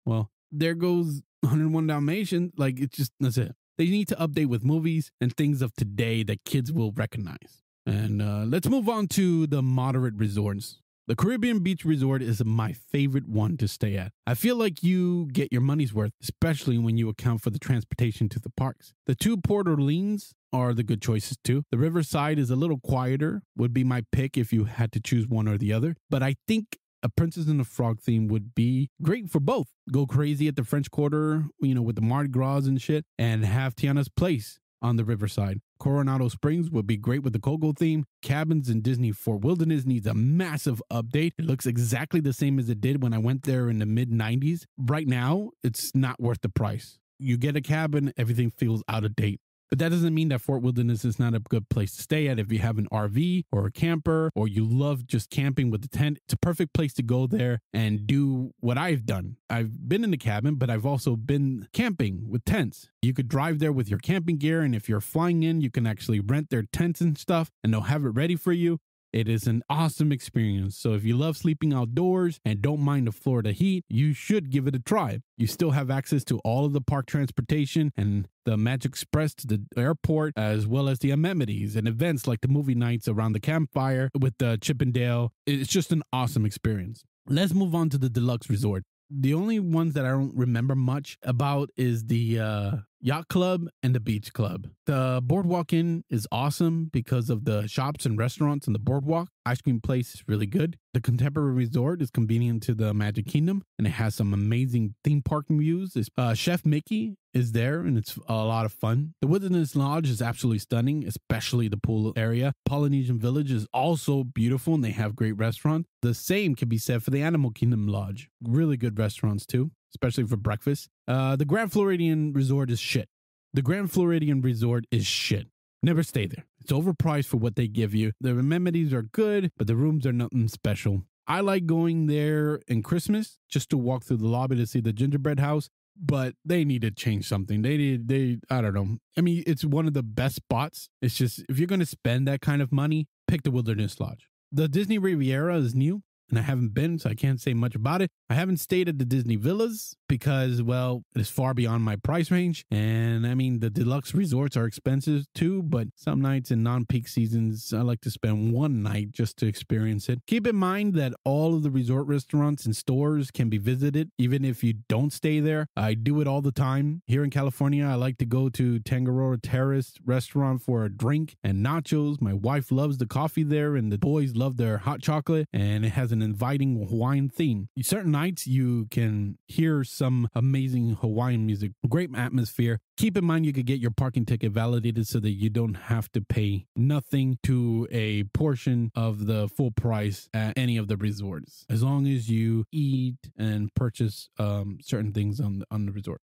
well, there goes 101 Dalmatian. Like, it's just, that's it. They need to update with movies and things of today that kids will recognize. And uh, let's move on to the moderate resorts. The Caribbean Beach Resort is my favorite one to stay at. I feel like you get your money's worth, especially when you account for the transportation to the parks. The two Port Orleans are the good choices too. The Riverside is a little quieter, would be my pick if you had to choose one or the other. But I think a Princess and the Frog theme would be great for both. Go crazy at the French Quarter, you know, with the Mardi Gras and shit, and have Tiana's Place on the Riverside. Coronado Springs would be great with the Coco theme. Cabins in Disney Fort Wilderness needs a massive update. It looks exactly the same as it did when I went there in the mid 90s. Right now, it's not worth the price. You get a cabin, everything feels out of date. But that doesn't mean that Fort Wilderness is not a good place to stay at. If you have an RV or a camper or you love just camping with the tent, it's a perfect place to go there and do what I've done. I've been in the cabin, but I've also been camping with tents. You could drive there with your camping gear, and if you're flying in, you can actually rent their tents and stuff, and they'll have it ready for you. It is an awesome experience. So if you love sleeping outdoors and don't mind the Florida heat, you should give it a try. You still have access to all of the park transportation and the Magic Express to the airport, as well as the amenities and events like the movie nights around the campfire with the Chip 'n' Dale. It's just an awesome experience. Let's move on to the deluxe resort. The only ones that I don't remember much about is the uh, yacht club and the beach club. The boardwalk inn is awesome because of the shops and restaurants and the boardwalk. Ice cream place is really good. The contemporary resort is convenient to the Magic Kingdom and it has some amazing theme park views. Uh, Chef Mickey is there and it's a lot of fun. The Wilderness Lodge is absolutely stunning, especially the pool area. Polynesian Village is also beautiful and they have great restaurants. The same can be said for the Animal Kingdom Lodge. Really good restaurants too, especially for breakfast. Uh, the Grand Floridian Resort is shit. The Grand Floridian Resort is shit. Never stay there. It's overpriced for what they give you. The amenities are good, but the rooms are nothing special. I like going there in Christmas just to walk through the lobby to see the gingerbread house, but they need to change something. They need they I don't know. I mean, it's one of the best spots. It's just if you're going to spend that kind of money, pick the Wilderness Lodge. The Disney Riviera is new and I haven't been, so I can't say much about it. I haven't stayed at the Disney Villas because, well, it is far beyond my price range. And I mean, the deluxe resorts are expensive too, but some nights in non peak seasons, I like to spend one night just to experience it. Keep in mind that all of the resort restaurants and stores can be visited, even if you don't stay there. I do it all the time. Here in California, I like to go to Tangaroa Terrace restaurant for a drink and nachos. My wife loves the coffee there, and the boys love their hot chocolate, and it has an inviting Hawaiian theme. Certain nights you can hear some amazing Hawaiian music, great atmosphere. Keep in mind you could get your parking ticket validated so that you don't have to pay nothing to a portion of the full price at any of the resorts, as long as you eat and purchase um, certain things on the, on the resort.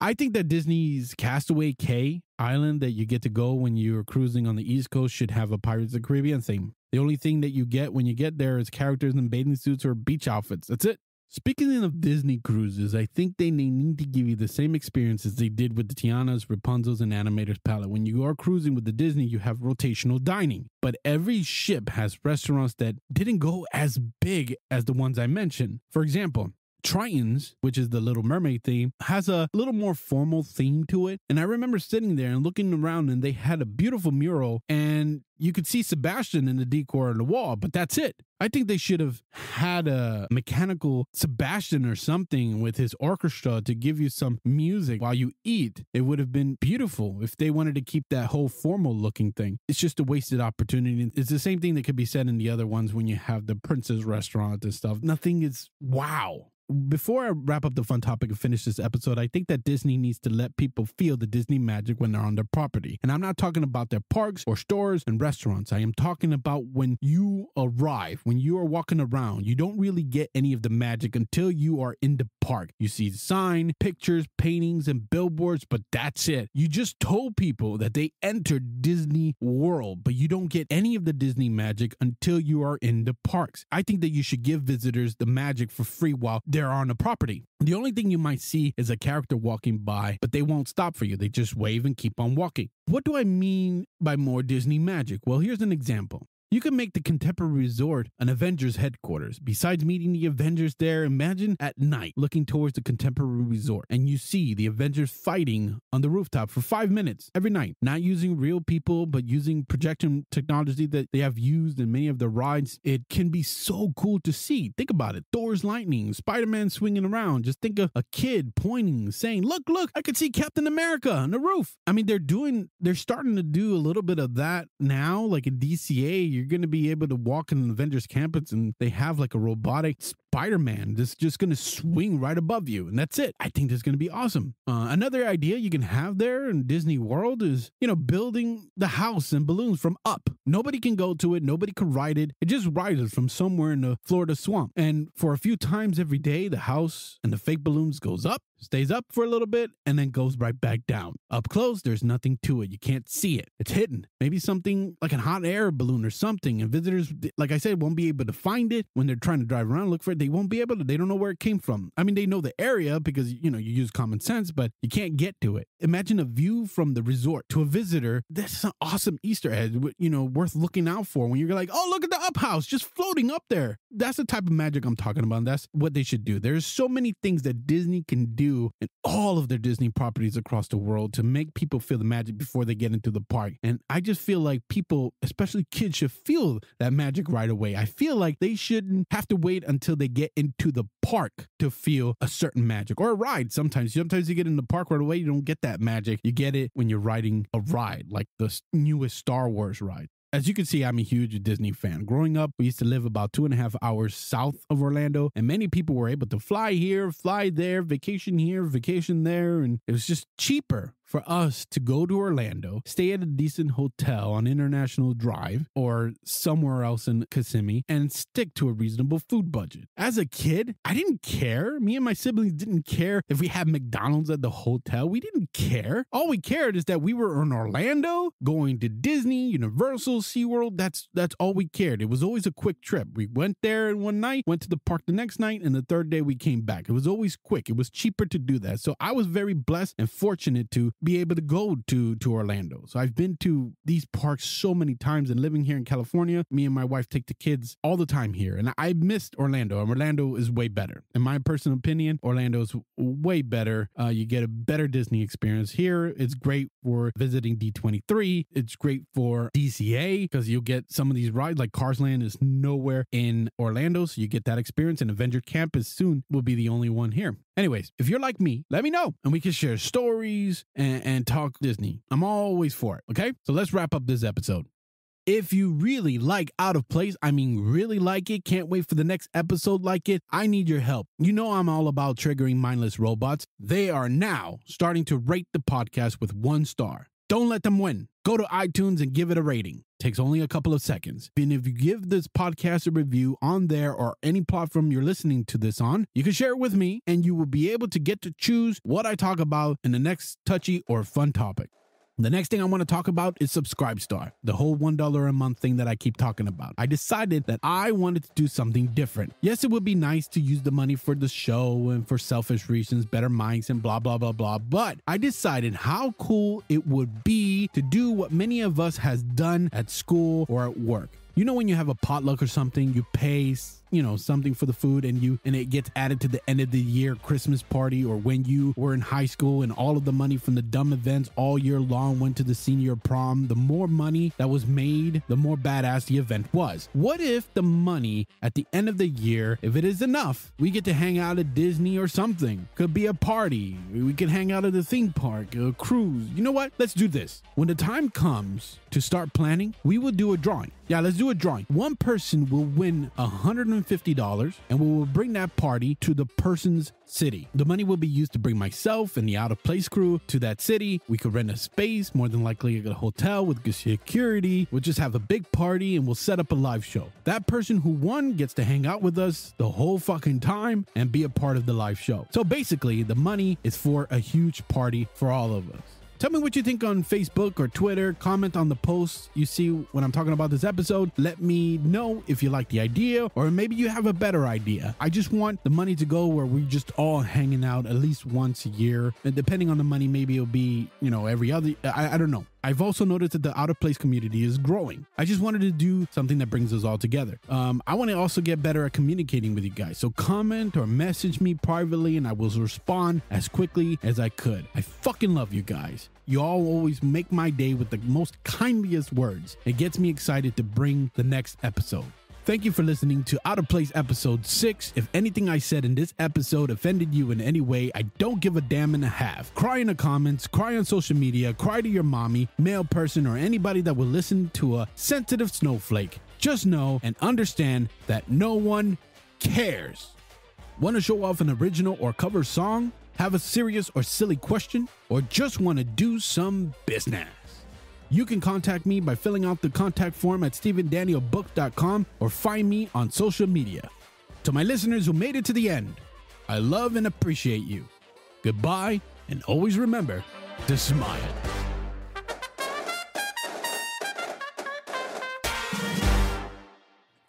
I think that Disney's Castaway Cay island that you get to go when you're cruising on the East Coast should have a Pirates of the Caribbean theme. The only thing that you get when you get there is characters in bathing suits or beach outfits. That's it. Speaking of Disney cruises, I think they need to give you the same experience as they did with the Tiana's, Rapunzel's, and Animator's Palette. When you are cruising with the Disney, you have rotational dining, but every ship has restaurants that didn't go as big as the ones I mentioned. For example, Triton's, which is the Little Mermaid theme, has a little more formal theme to it. And I remember sitting there and looking around, and they had a beautiful mural, and you could see Sebastian in the decor on the wall, but that's it. I think they should have had a mechanical Sebastian or something with his orchestra to give you some music while you eat. It would have been beautiful if they wanted to keep that whole formal looking thing. It's just a wasted opportunity. It's the same thing that could be said in the other ones when you have the Prince's restaurant and stuff. Nothing is wow before I wrap up the fun topic and finish this episode, I think that Disney needs to let people feel the Disney magic when they're on their property. And I'm not talking about their parks or stores and restaurants. I am talking about when you arrive, when you are walking around, you don't really get any of the magic until you are in the park. You see the sign, pictures, paintings, and billboards, but that's it. You just told people that they entered Disney World, but you don't get any of the Disney magic until you are in the parks. I think that you should give visitors the magic for free while they're on the property. The only thing you might see is a character walking by, but they won't stop for you. They just wave and keep on walking. What do I mean by more Disney magic? Well, here's an example. You can make the Contemporary Resort an Avengers headquarters. Besides meeting the Avengers there, imagine at night looking towards the Contemporary Resort and you see the Avengers fighting on the rooftop for five minutes every night, not using real people, but using projection technology that they have used in many of the rides. It can be so cool to see. Think about it Thor's lightning, Spider Man swinging around. Just think of a kid pointing, saying, Look, look, I can see Captain America on the roof. I mean, they're doing, they're starting to do a little bit of that now, like in DCA. You're going to be able to walk in an Avengers campus and they have like a robotic Spider Man that's just going to swing right above you. And that's it. I think that's going to be awesome. Uh, another idea you can have there in Disney World is, you know, building the house and balloons from up. Nobody can go to it, nobody can ride it. It just rises from somewhere in the Florida swamp. And for a few times every day, the house and the fake balloons goes up stays up for a little bit, and then goes right back down. Up close, there's nothing to it. You can't see it. It's hidden. Maybe something like a hot air balloon or something. And visitors, like I said, won't be able to find it when they're trying to drive around, look for it. They won't be able to. They don't know where it came from. I mean, they know the area because, you know, you use common sense, but you can't get to it. Imagine a view from the resort to a visitor. That's an awesome Easter egg, you know, worth looking out for when you're like, oh, look at the up house just floating up there. That's the type of magic I'm talking about. That's what they should do. There's so many things that Disney can do in all of their Disney properties across the world to make people feel the magic before they get into the park. And I just feel like people, especially kids, should feel that magic right away. I feel like they shouldn't have to wait until they get into the park to feel a certain magic or a ride. Sometimes, sometimes you get in the park right away, you don't get that magic. You get it when you're riding a ride, like the newest Star Wars ride. As you can see, I'm a huge Disney fan. Growing up, we used to live about two and a half hours south of Orlando, and many people were able to fly here, fly there, vacation here, vacation there, and it was just cheaper for us to go to Orlando, stay at a decent hotel on International Drive or somewhere else in Kissimmee, and stick to a reasonable food budget. As a kid, I didn't care. Me and my siblings didn't care if we had McDonald's at the hotel. We didn't care. All we cared is that we were in Orlando, going to Disney, Universal, SeaWorld. That's that's all we cared. It was always a quick trip. We went there in one night, went to the park the next night, and the third day we came back. It was always quick. It was cheaper to do that. So I was very blessed and fortunate to be able to go to to Orlando. So I've been to these parks so many times and living here in California, me and my wife take the kids all the time here. And I missed Orlando. And Orlando is way better. In my personal opinion, Orlando is way better. Uh, you get a better Disney experience here. It's great for visiting D23. It's great for DCA because you'll get some of these rides like Cars Land is nowhere in Orlando. So you get that experience. And Avenger Campus soon will be the only one here. Anyways, if you're like me, let me know and we can share stories and, and talk Disney. I'm always for it. Okay. So let's wrap up this episode. If you really like Out of Place, I mean, really like it, can't wait for the next episode like it, I need your help. You know, I'm all about triggering mindless robots. They are now starting to rate the podcast with one star. Don't let them win. Go to iTunes and give it a rating. Takes only a couple of seconds. And if you give this podcast a review on there or any platform you're listening to this on, you can share it with me and you will be able to get to choose what I talk about in the next touchy or fun topic. The next thing I want to talk about is Subscribestar, the whole $1 a month thing that I keep talking about. I decided that I wanted to do something different. Yes, it would be nice to use the money for the show and for selfish reasons, better mics, and blah, blah, blah, blah. But I decided how cool it would be to do what many of us has done at school or at work. You know when you have a potluck or something, you pay, you know, something for the food and you and it gets added to the end of the year Christmas party or when you were in high school and all of the money from the dumb events all year long went to the senior prom, the more money that was made, the more badass the event was. What if the money at the end of the year, if it is enough, we get to hang out at Disney or something? Could be a party. We could hang out at a theme park, a cruise. You know what? Let's do this. When the time comes to start planning, we will do a drawing. Yeah, let's do a drawing. One person will win $150 and we will bring that party to the person's city. The money will be used to bring myself and the out of place crew to that city. We could rent a space, more than likely a hotel with good security. We'll just have a big party and we'll set up a live show. That person who won gets to hang out with us the whole fucking time and be a part of the live show. So basically, the money is for a huge party for all of us. Tell me what you think on Facebook or Twitter. Comment on the posts you see when I'm talking about this episode. Let me know if you like the idea or maybe you have a better idea. I just want the money to go where we're just all hanging out at least once a year. And depending on the money, maybe it'll be, you know, every other, I, I don't know. I've also noticed that the out of place community is growing. I just wanted to do something that brings us all together. Um, I want to also get better at communicating with you guys. So comment or message me privately and I will respond as quickly as I could. I fucking love you guys. You all always make my day with the most kindliest words. It gets me excited to bring the next episode. Thank you for listening to Out of Place episode 6. If anything I said in this episode offended you in any way, I don't give a damn and a half. Cry in the comments, cry on social media, cry to your mommy, male person, or anybody that will listen to a sensitive snowflake. Just know and understand that no one cares. Want to show off an original or cover song? Have a serious or silly question? Or just want to do some business? You can contact me by filling out the contact form at stevendanielbook.com or find me on social media. To my listeners who made it to the end, I love and appreciate you. Goodbye, and always remember to smile.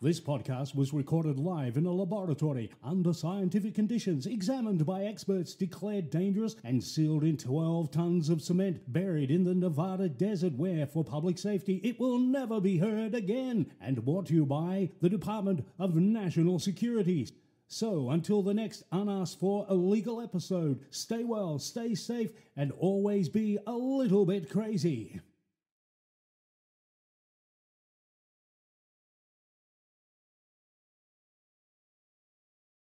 This podcast was recorded live in a laboratory under scientific conditions, examined by experts, declared dangerous, and sealed in 12 tons of cement buried in the Nevada desert, where, for public safety, it will never be heard again. And brought to you by the Department of National Security. So, until the next unasked for illegal episode, stay well, stay safe, and always be a little bit crazy.